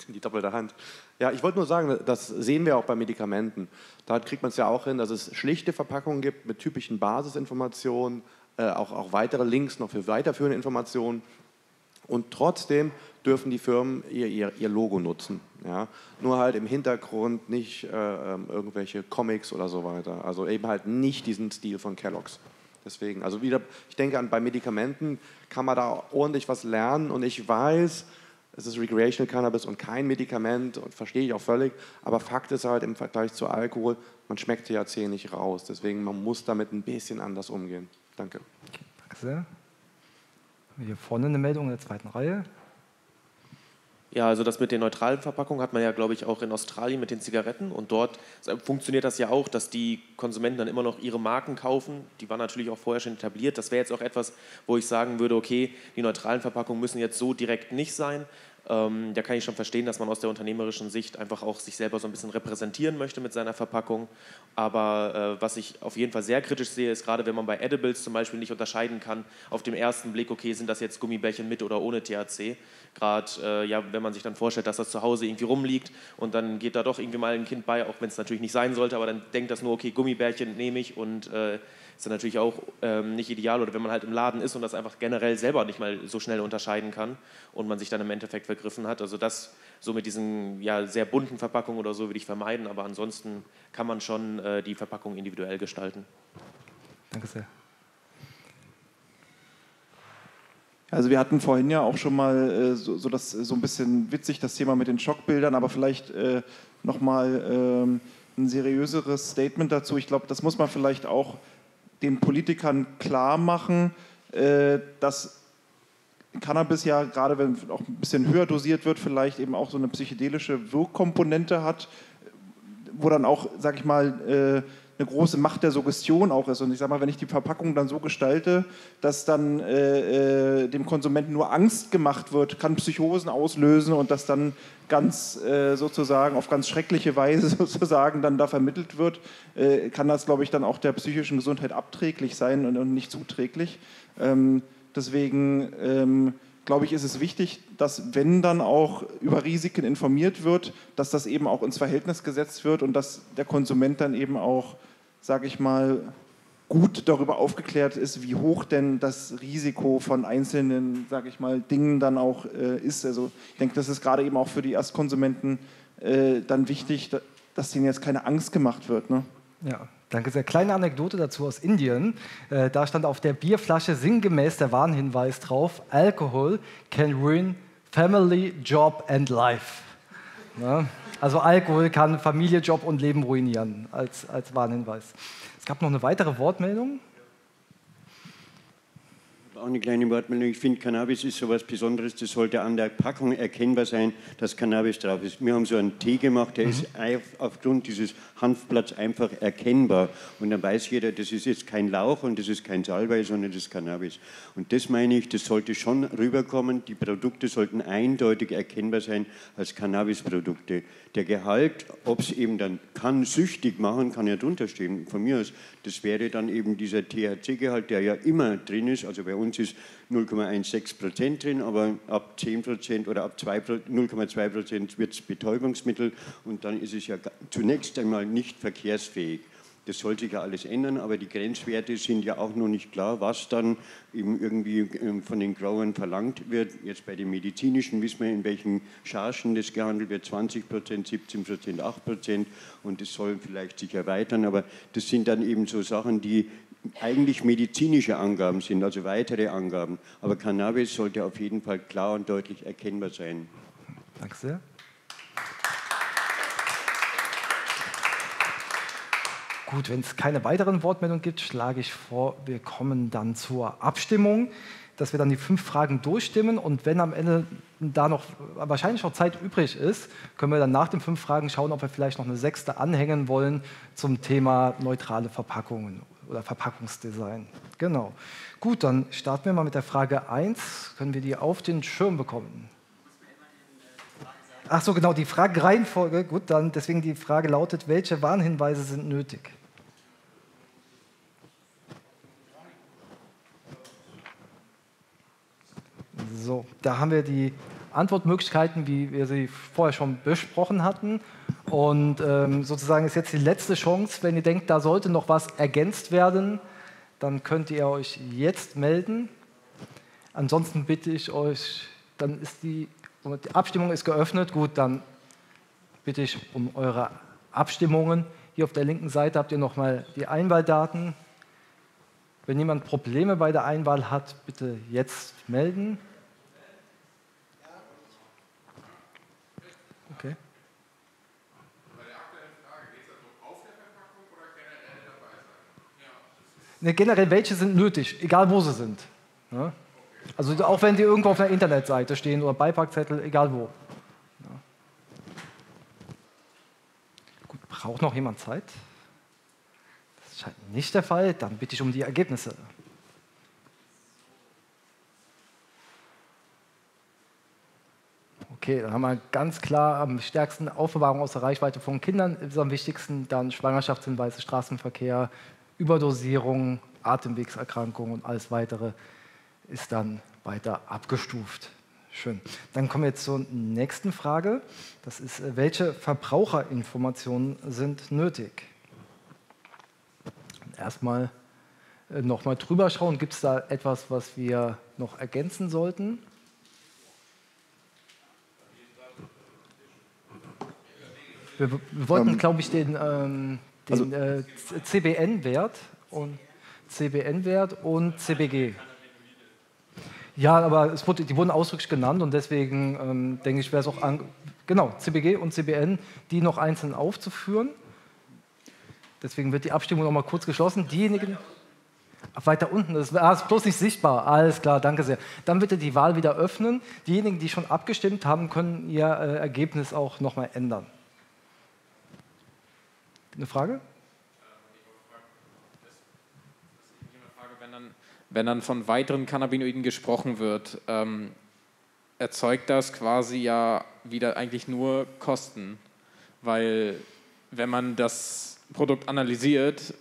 Die doppelte Hand. Ja, ich wollte nur sagen, das sehen wir auch bei Medikamenten. Da kriegt man es ja auch hin, dass es schlichte Verpackungen gibt mit typischen Basisinformationen, äh, auch, auch weitere Links noch für weiterführende Informationen. Und trotzdem dürfen die Firmen ihr, ihr, ihr Logo nutzen. Ja? Nur halt im Hintergrund nicht äh, ähm, irgendwelche Comics oder so weiter. Also eben halt nicht diesen Stil von Kellogg's. Deswegen, also wieder, ich denke an bei Medikamenten kann man da ordentlich was lernen und ich weiß, es ist Recreational Cannabis und kein Medikament und verstehe ich auch völlig, aber Fakt ist halt im Vergleich zu Alkohol, man schmeckt THC nicht raus, deswegen man muss damit ein bisschen anders umgehen. Danke. Danke sehr. Hier vorne eine Meldung in der zweiten Reihe. Ja, also das mit den neutralen Verpackungen hat man ja, glaube ich, auch in Australien mit den Zigaretten. Und dort funktioniert das ja auch, dass die Konsumenten dann immer noch ihre Marken kaufen. Die waren natürlich auch vorher schon etabliert. Das wäre jetzt auch etwas, wo ich sagen würde, okay, die neutralen Verpackungen müssen jetzt so direkt nicht sein. Ähm, da kann ich schon verstehen, dass man aus der unternehmerischen Sicht einfach auch sich selber so ein bisschen repräsentieren möchte mit seiner Verpackung. Aber äh, was ich auf jeden Fall sehr kritisch sehe, ist gerade, wenn man bei Edibles zum Beispiel nicht unterscheiden kann, auf dem ersten Blick, okay, sind das jetzt Gummibärchen mit oder ohne THC. Gerade äh, ja, wenn man sich dann vorstellt, dass das zu Hause irgendwie rumliegt und dann geht da doch irgendwie mal ein Kind bei, auch wenn es natürlich nicht sein sollte, aber dann denkt das nur, okay, Gummibärchen nehme ich und äh, ist dann natürlich auch ähm, nicht ideal oder wenn man halt im Laden ist und das einfach generell selber nicht mal so schnell unterscheiden kann und man sich dann im Endeffekt vergriffen hat. Also das so mit diesen ja, sehr bunten Verpackungen oder so würde ich vermeiden, aber ansonsten kann man schon äh, die Verpackung individuell gestalten. Danke sehr. Also wir hatten vorhin ja auch schon mal äh, so, so, das, so ein bisschen witzig das Thema mit den Schockbildern, aber vielleicht äh, nochmal ähm, ein seriöseres Statement dazu. Ich glaube, das muss man vielleicht auch den Politikern klar machen, äh, dass Cannabis ja, gerade wenn auch ein bisschen höher dosiert wird, vielleicht eben auch so eine psychedelische Wirkkomponente hat, wo dann auch, sag ich mal, äh, eine große Macht der Suggestion auch ist. Und ich sage mal, wenn ich die Verpackung dann so gestalte, dass dann äh, äh, dem Konsumenten nur Angst gemacht wird, kann Psychosen auslösen und das dann ganz äh, sozusagen auf ganz schreckliche Weise sozusagen dann da vermittelt wird, äh, kann das, glaube ich, dann auch der psychischen Gesundheit abträglich sein und, und nicht zuträglich. Ähm, deswegen ähm, glaube ich, ist es wichtig, dass wenn dann auch über Risiken informiert wird, dass das eben auch ins Verhältnis gesetzt wird und dass der Konsument dann eben auch, sage ich mal, gut darüber aufgeklärt ist, wie hoch denn das Risiko von einzelnen, sage ich mal, Dingen dann auch äh, ist. Also ich denke, das ist gerade eben auch für die Erstkonsumenten äh, dann wichtig, dass denen jetzt keine Angst gemacht wird. Ne? Ja, danke sehr. Kleine Anekdote dazu aus Indien. Äh, da stand auf der Bierflasche sinngemäß der Warnhinweis drauf: Alcohol can ruin family, job and life. Ja, also Alkohol kann Familie, Job und Leben ruinieren, als, als Warnhinweis. Es gab noch eine weitere Wortmeldung. Auch eine kleine Wortmeldung. Ich finde, Cannabis ist so etwas Besonderes. Das sollte an der Packung erkennbar sein, dass Cannabis drauf ist. Wir haben so einen Tee gemacht, der Mhm. ist aufgrund dieses Hanfblatts einfach erkennbar. Und dann weiß jeder, das ist jetzt kein Lauch und das ist kein Salbei, sondern das ist Cannabis. Und das meine ich, das sollte schon rüberkommen. Die Produkte sollten eindeutig erkennbar sein als Cannabisprodukte. Der Gehalt, ob es eben dann kann süchtig machen, kann ja drunter stehen, von mir aus. Das wäre dann eben dieser THC-Gehalt, der ja immer drin ist. Also bei uns ist 0,16 Prozent drin, aber ab 10 Prozent oder ab 2 Pro- 0,2 Prozent wird es Betäubungsmittel und dann ist es ja zunächst einmal nicht verkehrsfähig. Das soll sich ja alles ändern, aber die Grenzwerte sind ja auch noch nicht klar, was dann eben irgendwie ähm, von den Growern verlangt wird. Jetzt bei den medizinischen wissen wir, in welchen Chargen das gehandelt wird, 20 Prozent, 17 Prozent, 8 Prozent und das soll vielleicht sich erweitern, aber das sind dann eben so Sachen, die eigentlich medizinische Angaben sind, also weitere Angaben. Aber Cannabis sollte auf jeden Fall klar und deutlich erkennbar sein. Danke sehr. Gut, wenn es keine weiteren Wortmeldungen gibt, schlage ich vor, wir kommen dann zur Abstimmung, dass wir dann die fünf Fragen durchstimmen und wenn am Ende da noch wahrscheinlich noch Zeit übrig ist, können wir dann nach den fünf Fragen schauen, ob wir vielleicht noch eine sechste anhängen wollen zum Thema neutrale Verpackungen oder Verpackungsdesign. Genau. Gut, dann starten wir mal mit der Frage 1. Können wir die auf den Schirm bekommen? Ach so, genau, die Fragereihenfolge. Gut, dann deswegen die Frage lautet, welche Warnhinweise sind nötig? So, da haben wir die Antwortmöglichkeiten, wie wir sie vorher schon besprochen hatten. Und ähm, sozusagen ist jetzt die letzte Chance, wenn ihr denkt, da sollte noch was ergänzt werden, dann könnt ihr euch jetzt melden. Ansonsten bitte ich euch, dann ist die, die Abstimmung ist geöffnet. Gut, dann bitte ich um eure Abstimmungen. Hier auf der linken Seite habt ihr nochmal die Einwahldaten. Wenn jemand Probleme bei der Einwahl hat, bitte jetzt melden. Okay. Ne, generell, welche sind nötig, egal wo sie sind. Ja? Also auch wenn die irgendwo auf einer Internetseite stehen oder Beipackzettel, egal wo. Ja. Gut, braucht noch jemand Zeit? Das scheint nicht der Fall. Dann bitte ich um die Ergebnisse. Okay, dann haben wir ganz klar am stärksten Aufbewahrung außer Reichweite von Kindern ist am wichtigsten, dann Schwangerschaftshinweise, Straßenverkehr, Überdosierung, Atemwegserkrankungen und alles weitere ist dann weiter abgestuft. Schön. Dann kommen wir jetzt zur nächsten Frage. Das ist, äh, welche Verbraucherinformationen sind nötig? Erstmal äh, nochmal drüber schauen. Gibt es da etwas, was wir noch ergänzen sollten? Wir, wir wollten, Ähm, glaube ich, den, ähm, den äh, CBN-Wert und CBN-Wert und CBG. Ja, aber es wurde, die wurden ausdrücklich genannt und deswegen ähm, denke ich, wäre es auch an, genau CBG und CBN, die noch einzeln aufzuführen. Deswegen wird die Abstimmung noch mal kurz geschlossen. Diejenigen weiter unten, das ah, ist bloß nicht sichtbar. Alles klar, danke sehr. Dann bitte die Wahl wieder öffnen. Diejenigen, die schon abgestimmt haben, können ihr äh, Ergebnis auch noch mal ändern. Eine Frage? Wenn dann, wenn dann von weiteren Cannabinoiden gesprochen wird, ähm, erzeugt das quasi ja wieder eigentlich nur Kosten. Weil wenn man das Produkt analysiert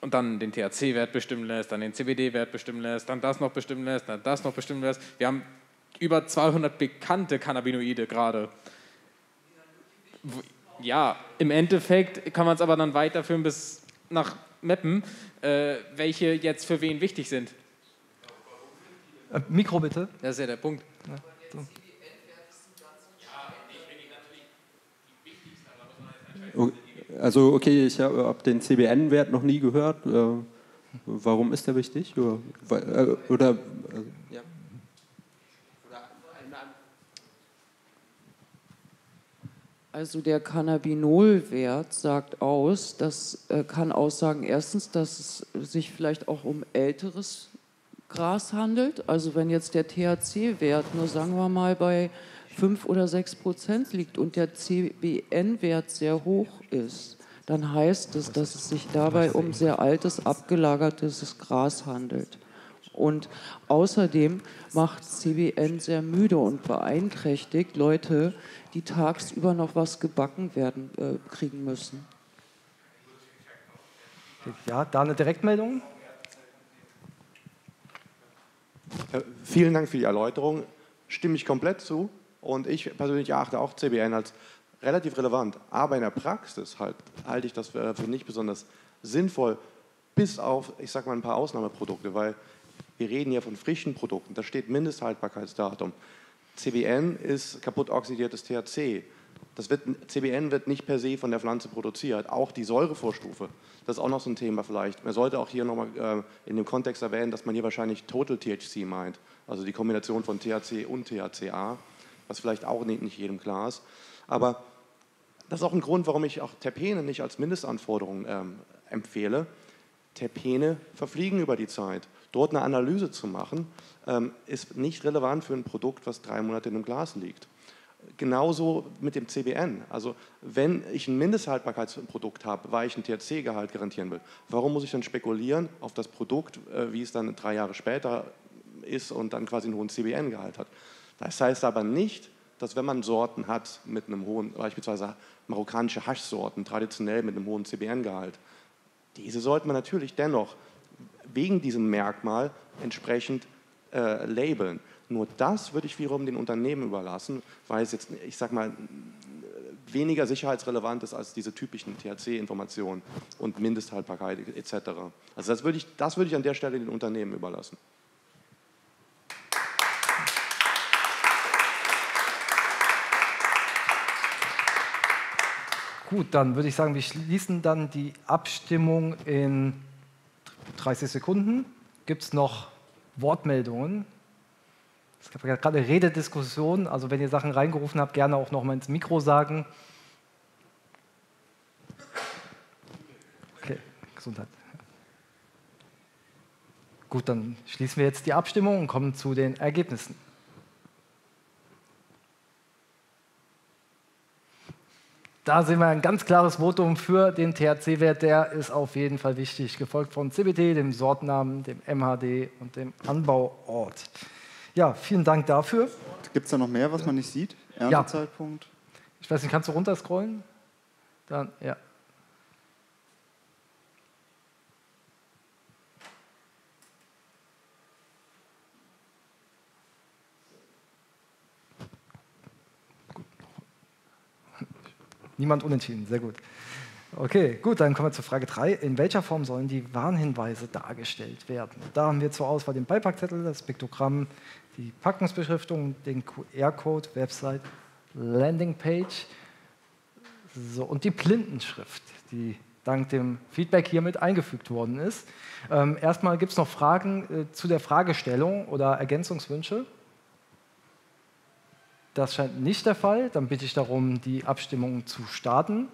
und dann den THC-Wert bestimmen lässt, dann den CBD-Wert bestimmen lässt, dann das noch bestimmen lässt, dann das noch bestimmen lässt. Wir haben über 200 bekannte Cannabinoide gerade. Ja, im Endeffekt kann man es aber dann weiterführen bis nach Meppen, äh, welche jetzt für wen wichtig sind. Äh, Mikro bitte. Das ist ja der Punkt. Ja, so. Also okay, ich habe hab den CBN-Wert noch nie gehört. Äh, warum ist der wichtig? Oder, äh, oder äh, ja. Also der Cannabinolwert sagt aus, das äh, kann aussagen erstens, dass es sich vielleicht auch um älteres Gras handelt. Also wenn jetzt der THC-Wert nur sagen wir mal bei 5 oder 6 Prozent liegt und der CBN-Wert sehr hoch ist, dann heißt es, dass es sich dabei um sehr altes, abgelagertes Gras handelt. Und außerdem macht CBN sehr müde und beeinträchtigt Leute, die tagsüber noch was gebacken werden äh, kriegen müssen. Ja, da eine Direktmeldung. Ja, vielen Dank für die Erläuterung. Stimme ich komplett zu. Und ich persönlich erachte auch CBN als relativ relevant. Aber in der Praxis halt, halte ich das für, für nicht besonders sinnvoll, bis auf, ich sage mal, ein paar Ausnahmeprodukte, weil wir reden ja von frischen Produkten. Da steht Mindesthaltbarkeitsdatum. CBN ist kaputt oxidiertes THC. Das wird, CBN wird nicht per se von der Pflanze produziert. Auch die Säurevorstufe, das ist auch noch so ein Thema vielleicht. Man sollte auch hier nochmal äh, in dem Kontext erwähnen, dass man hier wahrscheinlich Total THC meint, also die Kombination von THC und THCA, was vielleicht auch nicht, nicht jedem klar ist. Aber das ist auch ein Grund, warum ich auch Terpene nicht als Mindestanforderung ähm, empfehle. Terpene verfliegen über die Zeit. Dort eine Analyse zu machen, ähm, ist nicht relevant für ein Produkt, was drei Monate in einem Glas liegt. Genauso mit dem CBN. Also wenn ich ein Mindesthaltbarkeitsprodukt habe, weil ich einen THC-Gehalt garantieren will, warum muss ich dann spekulieren auf das Produkt, äh, wie es dann drei Jahre später ist und dann quasi einen hohen CBN-Gehalt hat? Das heißt aber nicht, dass wenn man Sorten hat mit einem hohen, beispielsweise marokkanische Haschsorten, traditionell mit einem hohen CBN-Gehalt, diese sollte man natürlich dennoch wegen diesem Merkmal entsprechend äh, labeln. Nur das würde ich wiederum den Unternehmen überlassen, weil es jetzt, ich sag mal, weniger sicherheitsrelevant ist als diese typischen THC-Informationen und Mindesthaltbarkeit etc. Also das würde, ich, das würde ich an der Stelle den Unternehmen überlassen. Gut, dann würde ich sagen, wir schließen dann die Abstimmung in 30 Sekunden. Gibt es noch Wortmeldungen? Es gab gerade Redediskussionen, also wenn ihr Sachen reingerufen habt, gerne auch noch mal ins Mikro sagen. Okay, Gesundheit. Gut, dann schließen wir jetzt die Abstimmung und kommen zu den Ergebnissen. Da sehen wir ein ganz klares Votum für den THC-Wert. Der ist auf jeden Fall wichtig, gefolgt von CBT, dem Sortnamen, dem MHD und dem Anbauort. Ja, vielen Dank dafür. Gibt es da noch mehr, was man nicht sieht? Erntezeitpunkt? Ja. Ich weiß nicht, kannst du runterscrollen? Dann, ja. Niemand unentschieden, sehr gut. Okay, gut, dann kommen wir zur Frage 3. In welcher Form sollen die Warnhinweise dargestellt werden? Da haben wir zur Auswahl den Beipackzettel, das Piktogramm, die Packungsbeschriftung, den QR-Code, Website, Landingpage so, und die Blindenschrift, die dank dem Feedback hiermit eingefügt worden ist. Ähm, erstmal gibt es noch Fragen äh, zu der Fragestellung oder Ergänzungswünsche. Das scheint nicht der Fall. Dann bitte ich darum, die Abstimmung zu starten.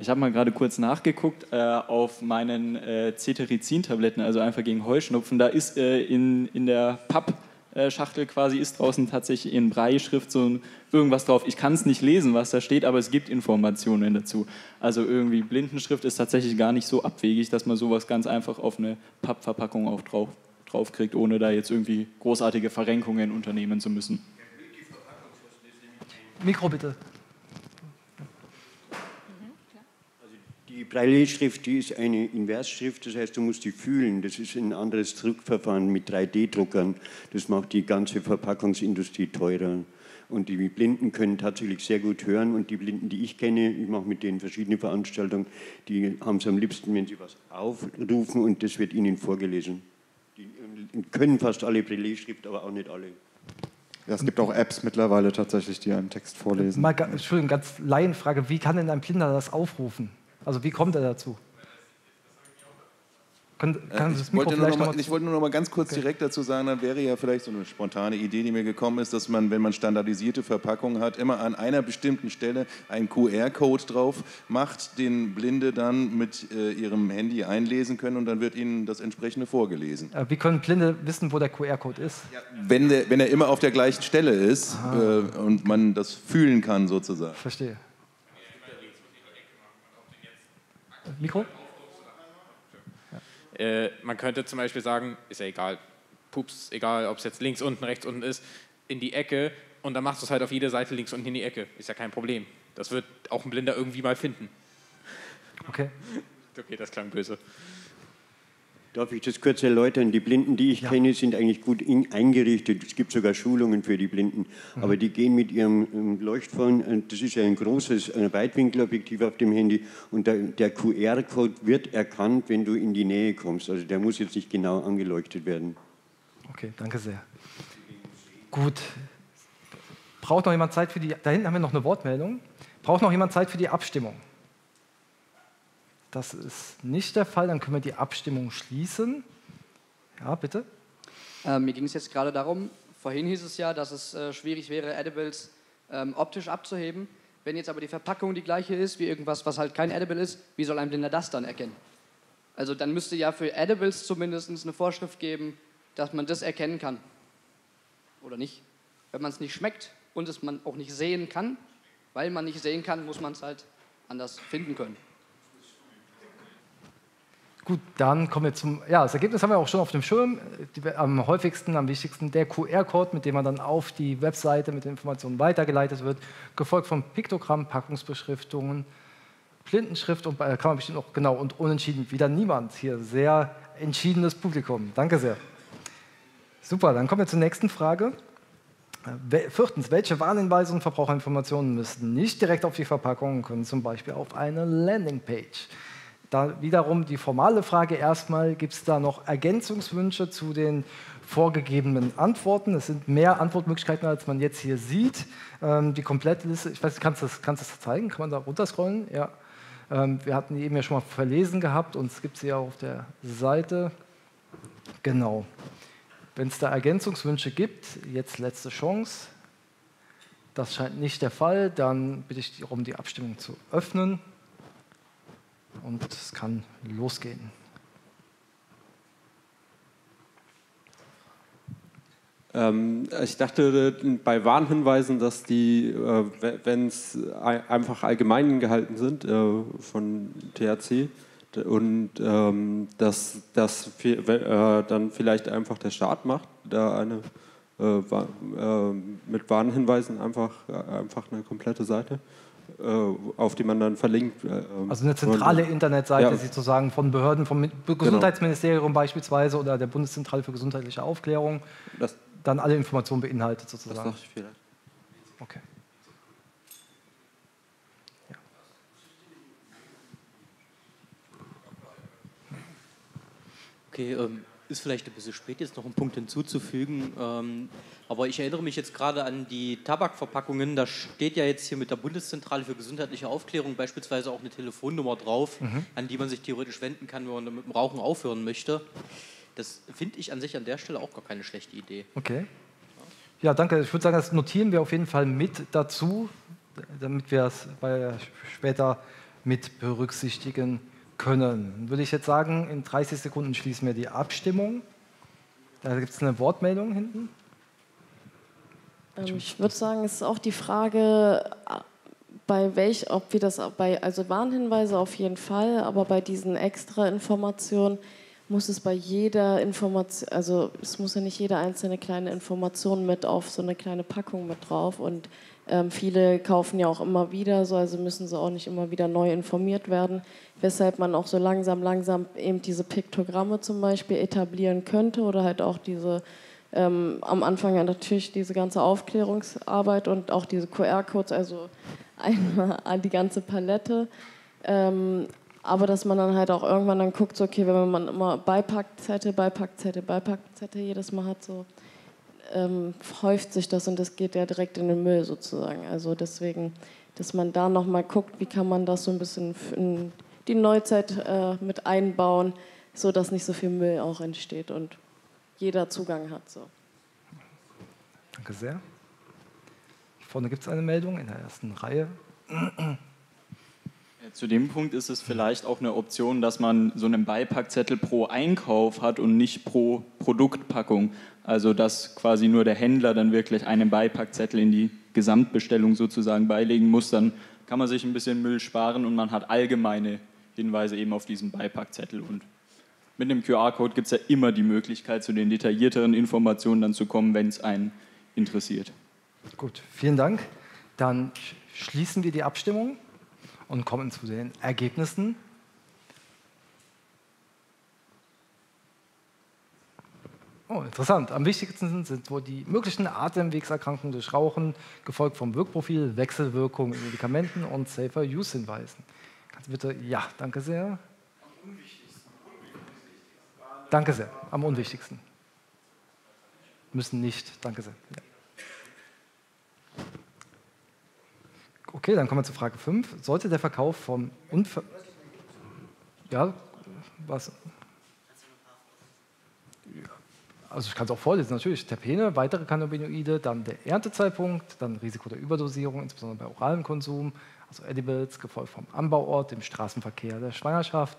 Ich habe mal gerade kurz nachgeguckt äh, auf meinen äh, Cetirizin-Tabletten, also einfach gegen Heuschnupfen. Da ist äh, in, in der Pappschachtel quasi ist draußen tatsächlich in Brei-Schrift so irgendwas drauf. Ich kann es nicht lesen, was da steht, aber es gibt Informationen dazu. Also irgendwie Blindenschrift ist tatsächlich gar nicht so abwegig, dass man sowas ganz einfach auf eine Pappverpackung auch drauf draufkriegt, ohne da jetzt irgendwie großartige Verrenkungen unternehmen zu müssen. Mikro bitte. Die Braille-Schrift, die ist eine Inversschrift, das heißt, du musst die fühlen. Das ist ein anderes Druckverfahren mit 3D-Druckern. Das macht die ganze Verpackungsindustrie teurer. Und die Blinden können tatsächlich sehr gut hören. Und die Blinden, die ich kenne, ich mache mit denen verschiedene Veranstaltungen, die haben es am liebsten, wenn sie was aufrufen und das wird ihnen vorgelesen. Die können fast alle Brille-Schrift, aber auch nicht alle. Ja, es gibt auch Apps mittlerweile tatsächlich, die einen Text vorlesen. Mal, Entschuldigung, ganz Laienfrage, wie kann denn ein Blinder das aufrufen? Also wie kommt er dazu? Kann, kann das ich, wollte noch noch mal, ich wollte nur noch mal ganz kurz Okay. direkt dazu sagen, dann wäre ja vielleicht so eine spontane Idee, die mir gekommen ist, dass man, wenn man standardisierte Verpackungen hat, immer an einer bestimmten Stelle einen QR-Code drauf macht, den Blinde dann mit äh, ihrem Handy einlesen können und dann wird ihnen das entsprechende vorgelesen. Äh, Wie können Blinde wissen, wo der QR-Code ist? Wenn, der, wenn er immer auf der gleichen Stelle ist Ah. äh, und man das fühlen kann sozusagen. Verstehe. Mikro? Äh, man könnte zum Beispiel sagen, ist ja egal, pups, egal, ob es jetzt links unten, rechts unten ist, in die Ecke und dann machst du es halt auf jede Seite links unten in die Ecke. Ist ja kein Problem. Das wird auch ein Blinder irgendwie mal finden. Okay. Okay, das klang böse. Darf ich das kurz erläutern? Die Blinden, die ich kenne, sind eigentlich gut in, eingerichtet. Es gibt sogar Schulungen für die Blinden. Mhm. Aber die gehen mit ihrem ähm, Leuchtfon, äh, das ist ja ein großes äh, Weitwinkelobjektiv auf dem Handy, und der, der QR-Code wird erkannt, wenn du in die Nähe kommst. Also der muss jetzt nicht genau angeleuchtet werden. Okay, danke sehr. Gut. Braucht noch jemand Zeit für die. Da hinten haben wir noch eine Wortmeldung. Braucht noch jemand Zeit für die Abstimmung? Das ist nicht der Fall. Dann können wir die Abstimmung schließen. Ja, bitte. Ähm, mir ging es jetzt gerade darum, vorhin hieß es ja, dass es äh, schwierig wäre, Edibles ähm, optisch abzuheben. Wenn jetzt aber die Verpackung die gleiche ist wie irgendwas, was halt kein Edible ist, wie soll ein Blinder das dann erkennen? Also dann müsste ja für Edibles zumindest eine Vorschrift geben, dass man das erkennen kann. Oder nicht? Wenn man es nicht schmeckt und es man auch nicht sehen kann, weil man nicht sehen kann, muss man es halt anders finden können. Gut, dann kommen wir zum. Ja, das Ergebnis haben wir auch schon auf dem Schirm. Die, am häufigsten, am wichtigsten der QR-Code, mit dem man dann auf die Webseite mit den Informationen weitergeleitet wird, gefolgt von Piktogramm, Packungsbeschriftungen, Blindenschrift und äh, kann man bestimmt auch genau und unentschieden wieder niemand hier. Sehr entschiedenes Publikum. Danke sehr. Super, dann kommen wir zur nächsten Frage. Viertens, welche Warnhinweise und Verbraucherinformationen müssen nicht direkt auf die Verpackung, können zum Beispiel auf eine Landingpage? Da wiederum die formale Frage erstmal, gibt es da noch Ergänzungswünsche zu den vorgegebenen Antworten? Es sind mehr Antwortmöglichkeiten, als man jetzt hier sieht. Ähm, die komplette Liste, ich weiß nicht, kannst du das, kannst das zeigen? Kann man da runterscrollen? Ja. Ähm, wir hatten die eben ja schon mal verlesen gehabt und es gibt sie ja auf der Seite. Genau. Wenn es da Ergänzungswünsche gibt, jetzt letzte Chance. Das scheint nicht der Fall. Dann bitte ich darum, die Abstimmung zu öffnen. Und es kann losgehen. Ähm, ich dachte bei Warnhinweisen, dass die, äh, wenn es einfach allgemein gehalten sind äh, von THC und ähm, dass das äh, dann vielleicht einfach der Staat macht, da eine mit Warnhinweisen einfach, einfach eine komplette Seite, auf die man dann verlinkt. äh, Also eine zentrale und- Internetseite Ja. sozusagen von Behörden, vom Gesundheitsministerium beispielsweise oder der Bundeszentrale für gesundheitliche Aufklärung, Das- dann alle Informationen beinhaltet Das sozusagen. dachte ich vielleicht. Okay. Okay, ähm, ist vielleicht ein bisschen spät, jetzt noch einen Punkt hinzuzufügen. Ähm, aber ich erinnere mich jetzt gerade an die Tabakverpackungen. Da steht ja jetzt hier mit der Bundeszentrale für gesundheitliche Aufklärung beispielsweise auch eine Telefonnummer drauf, Mhm. an die man sich theoretisch wenden kann, wenn man mit dem Rauchen aufhören möchte. Das finde ich an sich an der Stelle auch gar keine schlechte Idee. Okay. Ja, danke. Ich würde sagen, das notieren wir auf jeden Fall mit dazu, damit wir es später mit berücksichtigen können. Dann würde ich jetzt sagen, in 30 Sekunden schließen wir die Abstimmung. Da gibt es eine Wortmeldung hinten. Ähm, ich würde sagen, es ist auch die Frage, äh, bei welch, ob wir das bei, also Warnhinweise auf jeden Fall, aber bei diesen extra Informationen muss es bei jeder Information, also es muss ja nicht jede einzelne kleine Information mit auf so eine kleine Packung mit drauf und ähm, viele kaufen ja auch immer wieder so, also müssen sie auch nicht immer wieder neu informiert werden, weshalb man auch so langsam, langsam eben diese Piktogramme zum Beispiel etablieren könnte oder halt auch diese ähm, am Anfang ja natürlich diese ganze Aufklärungsarbeit und auch diese QR-Codes, also einmal die ganze Palette. Ähm, aber dass man dann halt auch irgendwann dann guckt, so, okay, wenn man immer Beipackzettel, Beipackzettel, Beipackzettel jedes Mal hat, so ähm, häuft sich das und das geht ja direkt in den Müll sozusagen. Also deswegen, dass man da nochmal guckt, wie kann man das so ein bisschen in die Neuzeit äh, mit einbauen. so dass nicht so viel Müll auch entsteht und jeder Zugang hat. So. Danke sehr. Vorne gibt es eine Meldung in der ersten Reihe. Zu dem Punkt ist es vielleicht auch eine Option, dass man so einen Beipackzettel pro Einkauf hat und nicht pro Produktpackung. Also dass quasi nur der Händler dann wirklich einen Beipackzettel in die Gesamtbestellung sozusagen beilegen muss. Dann kann man sich ein bisschen Müll sparen und man hat allgemeine Hinweise eben auf diesen Beipackzettel. Und mit einem QR-Code gibt es ja immer die Möglichkeit, zu den detaillierteren Informationen dann zu kommen, wenn es einen interessiert. Gut, vielen Dank. Dann schließen wir die Abstimmung und kommen zu den Ergebnissen. Oh, interessant. Am wichtigsten sind wohl die möglichen Atemwegserkrankungen durch Rauchen, gefolgt vom Wirkprofil, Wechselwirkung in Medikamenten und Safer Use Hinweisen. Kannst du bitte, ja, danke sehr. Danke sehr, am unwichtigsten. Müssen nicht, danke sehr. Ja. Okay, dann kommen wir zu Frage 5. Sollte der Verkauf von Unver... Ja, was? Also ich kann es auch vorlesen, natürlich. Terpene, weitere Cannabinoide, dann der Erntezeitpunkt, dann Risiko der Überdosierung, insbesondere bei oralem Konsum, also Edibles, gefolgt vom Anbauort, dem Straßenverkehr, der Schwangerschaft,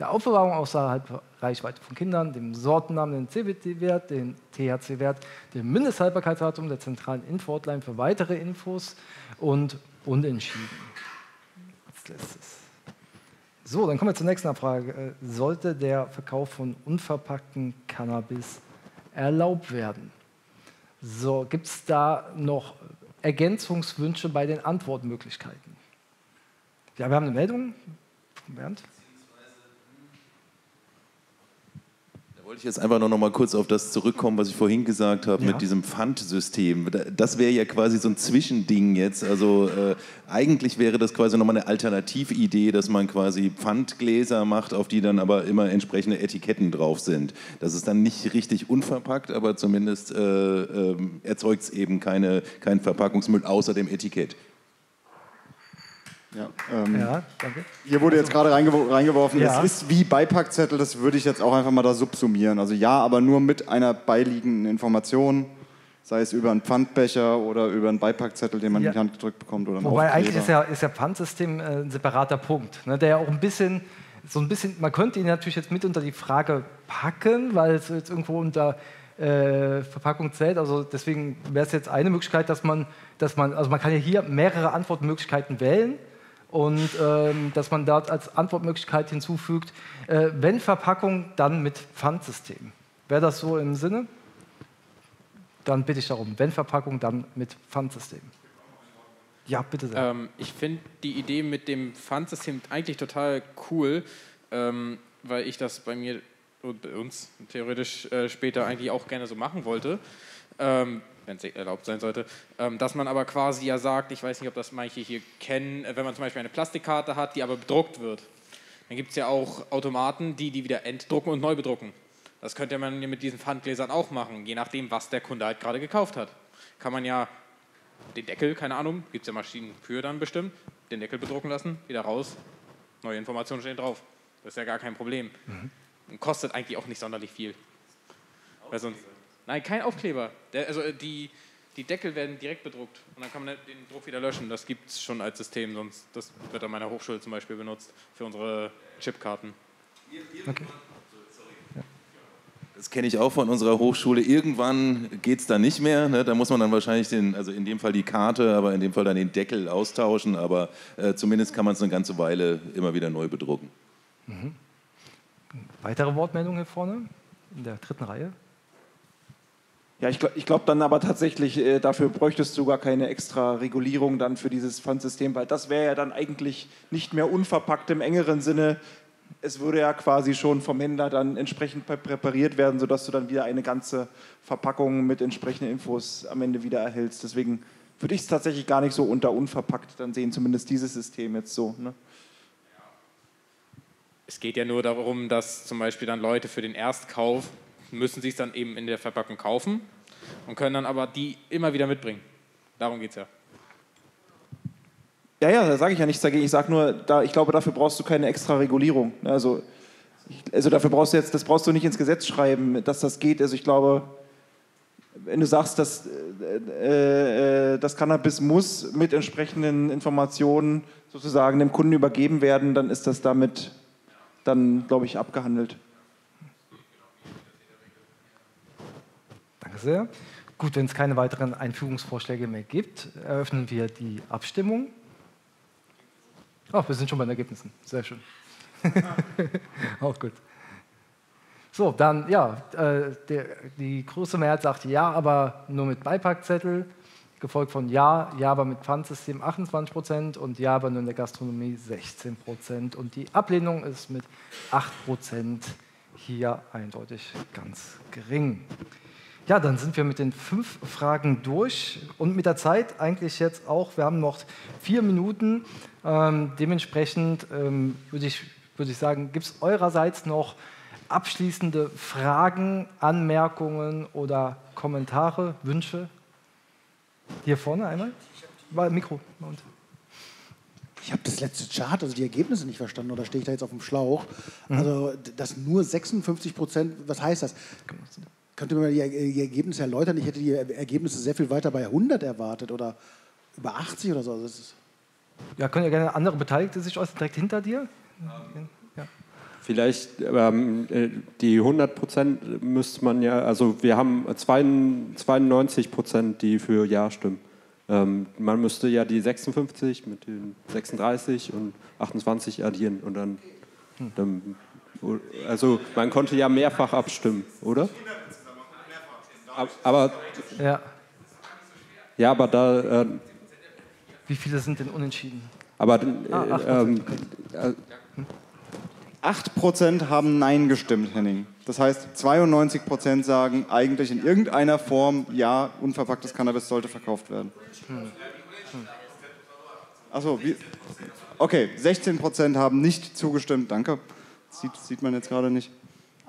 der Aufbewahrung außerhalb Reichweite von Kindern, dem Sortennamen, den CBT-Wert, den THC-Wert, dem Mindesthaltbarkeitsdatum der zentralen Info-Hotline für weitere Infos und unentschieden. Als letztes. So, dann kommen wir zur nächsten Frage. Äh, sollte der Verkauf von unverpackten Cannabis erlaubt werden? So, gibt es da noch Ergänzungswünsche bei den Antwortmöglichkeiten? Ja, wir haben eine Meldung. Bernd? Wollte ich jetzt einfach noch mal kurz auf das zurückkommen, was ich vorhin gesagt habe ja. mit diesem Pfandsystem. Das wäre ja quasi so ein Zwischending jetzt. Also äh, eigentlich wäre das quasi nochmal eine Alternatividee, dass man quasi Pfandgläser macht, auf die dann aber immer entsprechende Etiketten drauf sind. Das ist dann nicht richtig unverpackt, aber zumindest äh, äh, erzeugt es eben keine, keinen Verpackungsmüll außer dem Etikett. Ja, ähm, ja, danke. Hier wurde jetzt gerade reingewor reingeworfen, ja. es ist wie Beipackzettel, das würde ich jetzt auch einfach mal da subsumieren. Also ja, aber nur mit einer beiliegenden Information, sei es über einen Pfandbecher oder über einen Beipackzettel, den man ja. in die Hand gedrückt bekommt. Oder Wobei Aufkleber. eigentlich ist ja, ist ja Pfandsystem äh, ein separater Punkt, ne, der ja auch ein bisschen, so ein bisschen, man könnte ihn natürlich jetzt mit unter die Frage packen, weil es jetzt irgendwo unter äh, Verpackung zählt. Also deswegen wäre es jetzt eine Möglichkeit, dass man, dass man, also man kann ja hier mehrere Antwortmöglichkeiten wählen und ähm, dass man dort als Antwortmöglichkeit hinzufügt, äh, wenn Verpackung, dann mit Pfandsystem. Wäre das so im Sinne? Dann bitte ich darum, wenn Verpackung, dann mit Pfandsystem. Ja, bitte sehr. Ähm, ich finde die Idee mit dem Pfandsystem eigentlich total cool, ähm, weil ich das bei mir und bei uns theoretisch äh, später eigentlich auch gerne so machen wollte. Ähm, wenn es erlaubt sein sollte, ähm, dass man aber quasi ja sagt, ich weiß nicht, ob das manche hier kennen, äh, wenn man zum Beispiel eine Plastikkarte hat, die aber bedruckt wird, dann gibt es ja auch Automaten, die die wieder entdrucken und neu bedrucken. Das könnte man mit diesen Pfandgläsern auch machen, je nachdem, was der Kunde halt gerade gekauft hat. Kann man ja den Deckel, keine Ahnung, gibt es ja Maschinen für dann bestimmt, den Deckel bedrucken lassen, wieder raus, neue Informationen stehen drauf. Das ist ja gar kein Problem. Mhm. Und kostet eigentlich auch nicht sonderlich viel. Weil sonst, Nein, kein Aufkleber. Der, also äh, die, die Deckel werden direkt bedruckt und dann kann man den Druck wieder löschen. Das gibt es schon als System, sonst das wird an meiner Hochschule zum Beispiel benutzt für unsere Chipkarten. Okay. Das kenne ich auch von unserer Hochschule. Irgendwann geht es da nicht mehr. Ne? Da muss man dann wahrscheinlich den, also in dem Fall die Karte, aber in dem Fall dann den Deckel austauschen. Aber äh, zumindest kann man es eine ganze Weile immer wieder neu bedrucken. Mhm. Weitere Wortmeldungen hier vorne in der dritten Reihe? Ja, ich glaube glaub dann aber tatsächlich, äh, dafür bräuchtest du gar keine extra Regulierung dann für dieses Pfandsystem, weil das wäre ja dann eigentlich nicht mehr unverpackt im engeren Sinne. Es würde ja quasi schon vom Händler dann entsprechend präpariert werden, sodass du dann wieder eine ganze Verpackung mit entsprechenden Infos am Ende wieder erhältst. Deswegen würde ich es tatsächlich gar nicht so unter unverpackt dann sehen, zumindest dieses System jetzt so. Ne? Es geht ja nur darum, dass zum Beispiel dann Leute für den Erstkauf müssen sie es dann eben in der Verpackung kaufen und können dann aber die immer wieder mitbringen. Darum geht es ja. Ja, ja, da sage ich ja nichts dagegen. Ich sage nur, da, ich glaube, dafür brauchst du keine extra Regulierung. Also Also dafür brauchst du jetzt, das brauchst du nicht ins Gesetz schreiben, dass das geht. Also ich glaube, wenn du sagst, dass äh, äh, das Cannabis muss mit entsprechenden Informationen sozusagen dem Kunden übergeben werden, dann ist das damit dann, glaube ich, abgehandelt. Sehr. Gut, wenn es keine weiteren Einfügungsvorschläge mehr gibt, eröffnen wir die Abstimmung. Ach, wir sind schon bei den Ergebnissen. Sehr schön. Auch gut. So, dann, ja, äh, der, die große Mehrheit sagt ja, aber nur mit Beipackzettel, gefolgt von ja, ja, aber mit Pfandsystem 28 Prozent und ja, aber nur in der Gastronomie 16 Prozent. Und die Ablehnung ist mit 8 Prozent hier eindeutig ganz gering. Ja, dann sind wir mit den fünf Fragen durch und mit der Zeit eigentlich jetzt auch. Wir haben noch vier Minuten. Ähm, dementsprechend ähm, würde ich, würd ich sagen, gibt es eurerseits noch abschließende Fragen, Anmerkungen oder Kommentare, Wünsche? Hier vorne einmal. Mikro. Ich habe das letzte Chart, also die Ergebnisse nicht verstanden, oder stehe ich da jetzt auf dem Schlauch? Mhm. Also, dass nur 56 Prozent, was heißt das? Könnt ihr mir die, Ergebnisse erläutern? Ich hätte die Ergebnisse sehr viel weiter bei 100 erwartet oder über 80 oder so. Also das ist Ja, können ja gerne andere Beteiligte sich äußern, direkt hinter dir. Ja. Vielleicht ähm, äh, die 100 Prozent müsste man ja, also wir haben 92 Prozent, die für Ja stimmen. Ähm, man müsste ja die 56 mit den 36 und 28 addieren und dann, dann also man konnte ja mehrfach abstimmen, oder? Aber ja, ja aber da. Äh, Wie viele sind denn unentschieden? Aber äh, Ah, acht ähm, Prozent, äh, 8% haben Nein gestimmt, Henning. Das heißt, 92% sagen eigentlich in irgendeiner Form, ja, unverpacktes Cannabis sollte verkauft werden. Hm. Achso, wie, okay, 16% haben nicht zugestimmt, danke. Sieht, sieht man jetzt gerade nicht.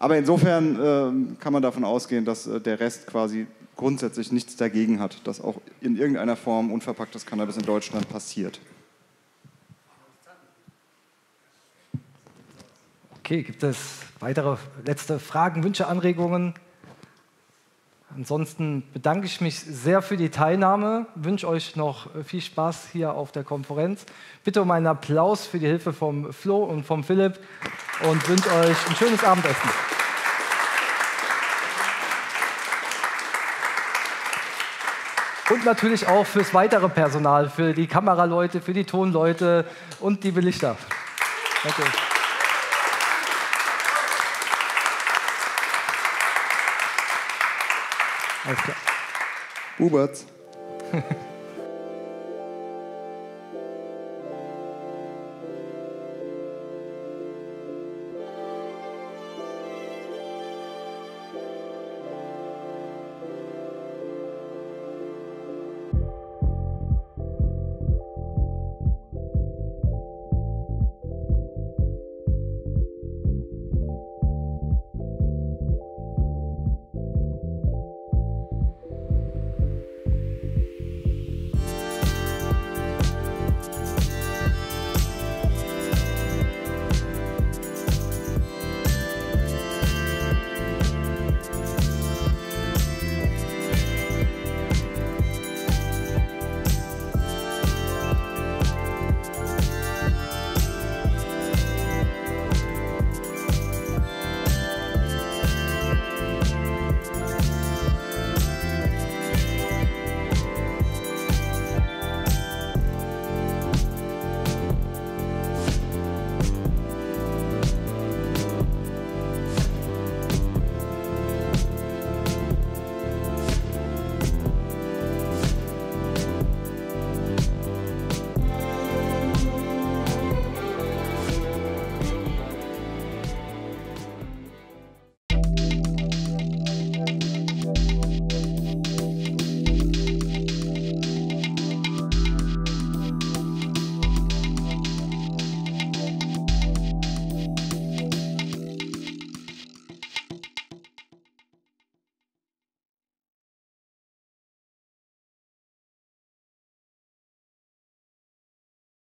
Aber insofern ähm, kann man davon ausgehen, dass äh, der Rest quasi grundsätzlich nichts dagegen hat, dass auch in irgendeiner Form unverpacktes Cannabis in Deutschland passiert. Okay, gibt es weitere letzte Fragen, Wünsche, Anregungen? Ansonsten bedanke ich mich sehr für die Teilnahme, wünsche euch noch viel Spaß hier auf der Konferenz. Bitte um einen Applaus für die Hilfe vom Flo und vom Philipp und wünsche euch ein schönes Abendessen. Und natürlich auch fürs weitere Personal, für die Kameraleute, für die Tonleute und die Belichter. Danke. Alles klar. Huberts.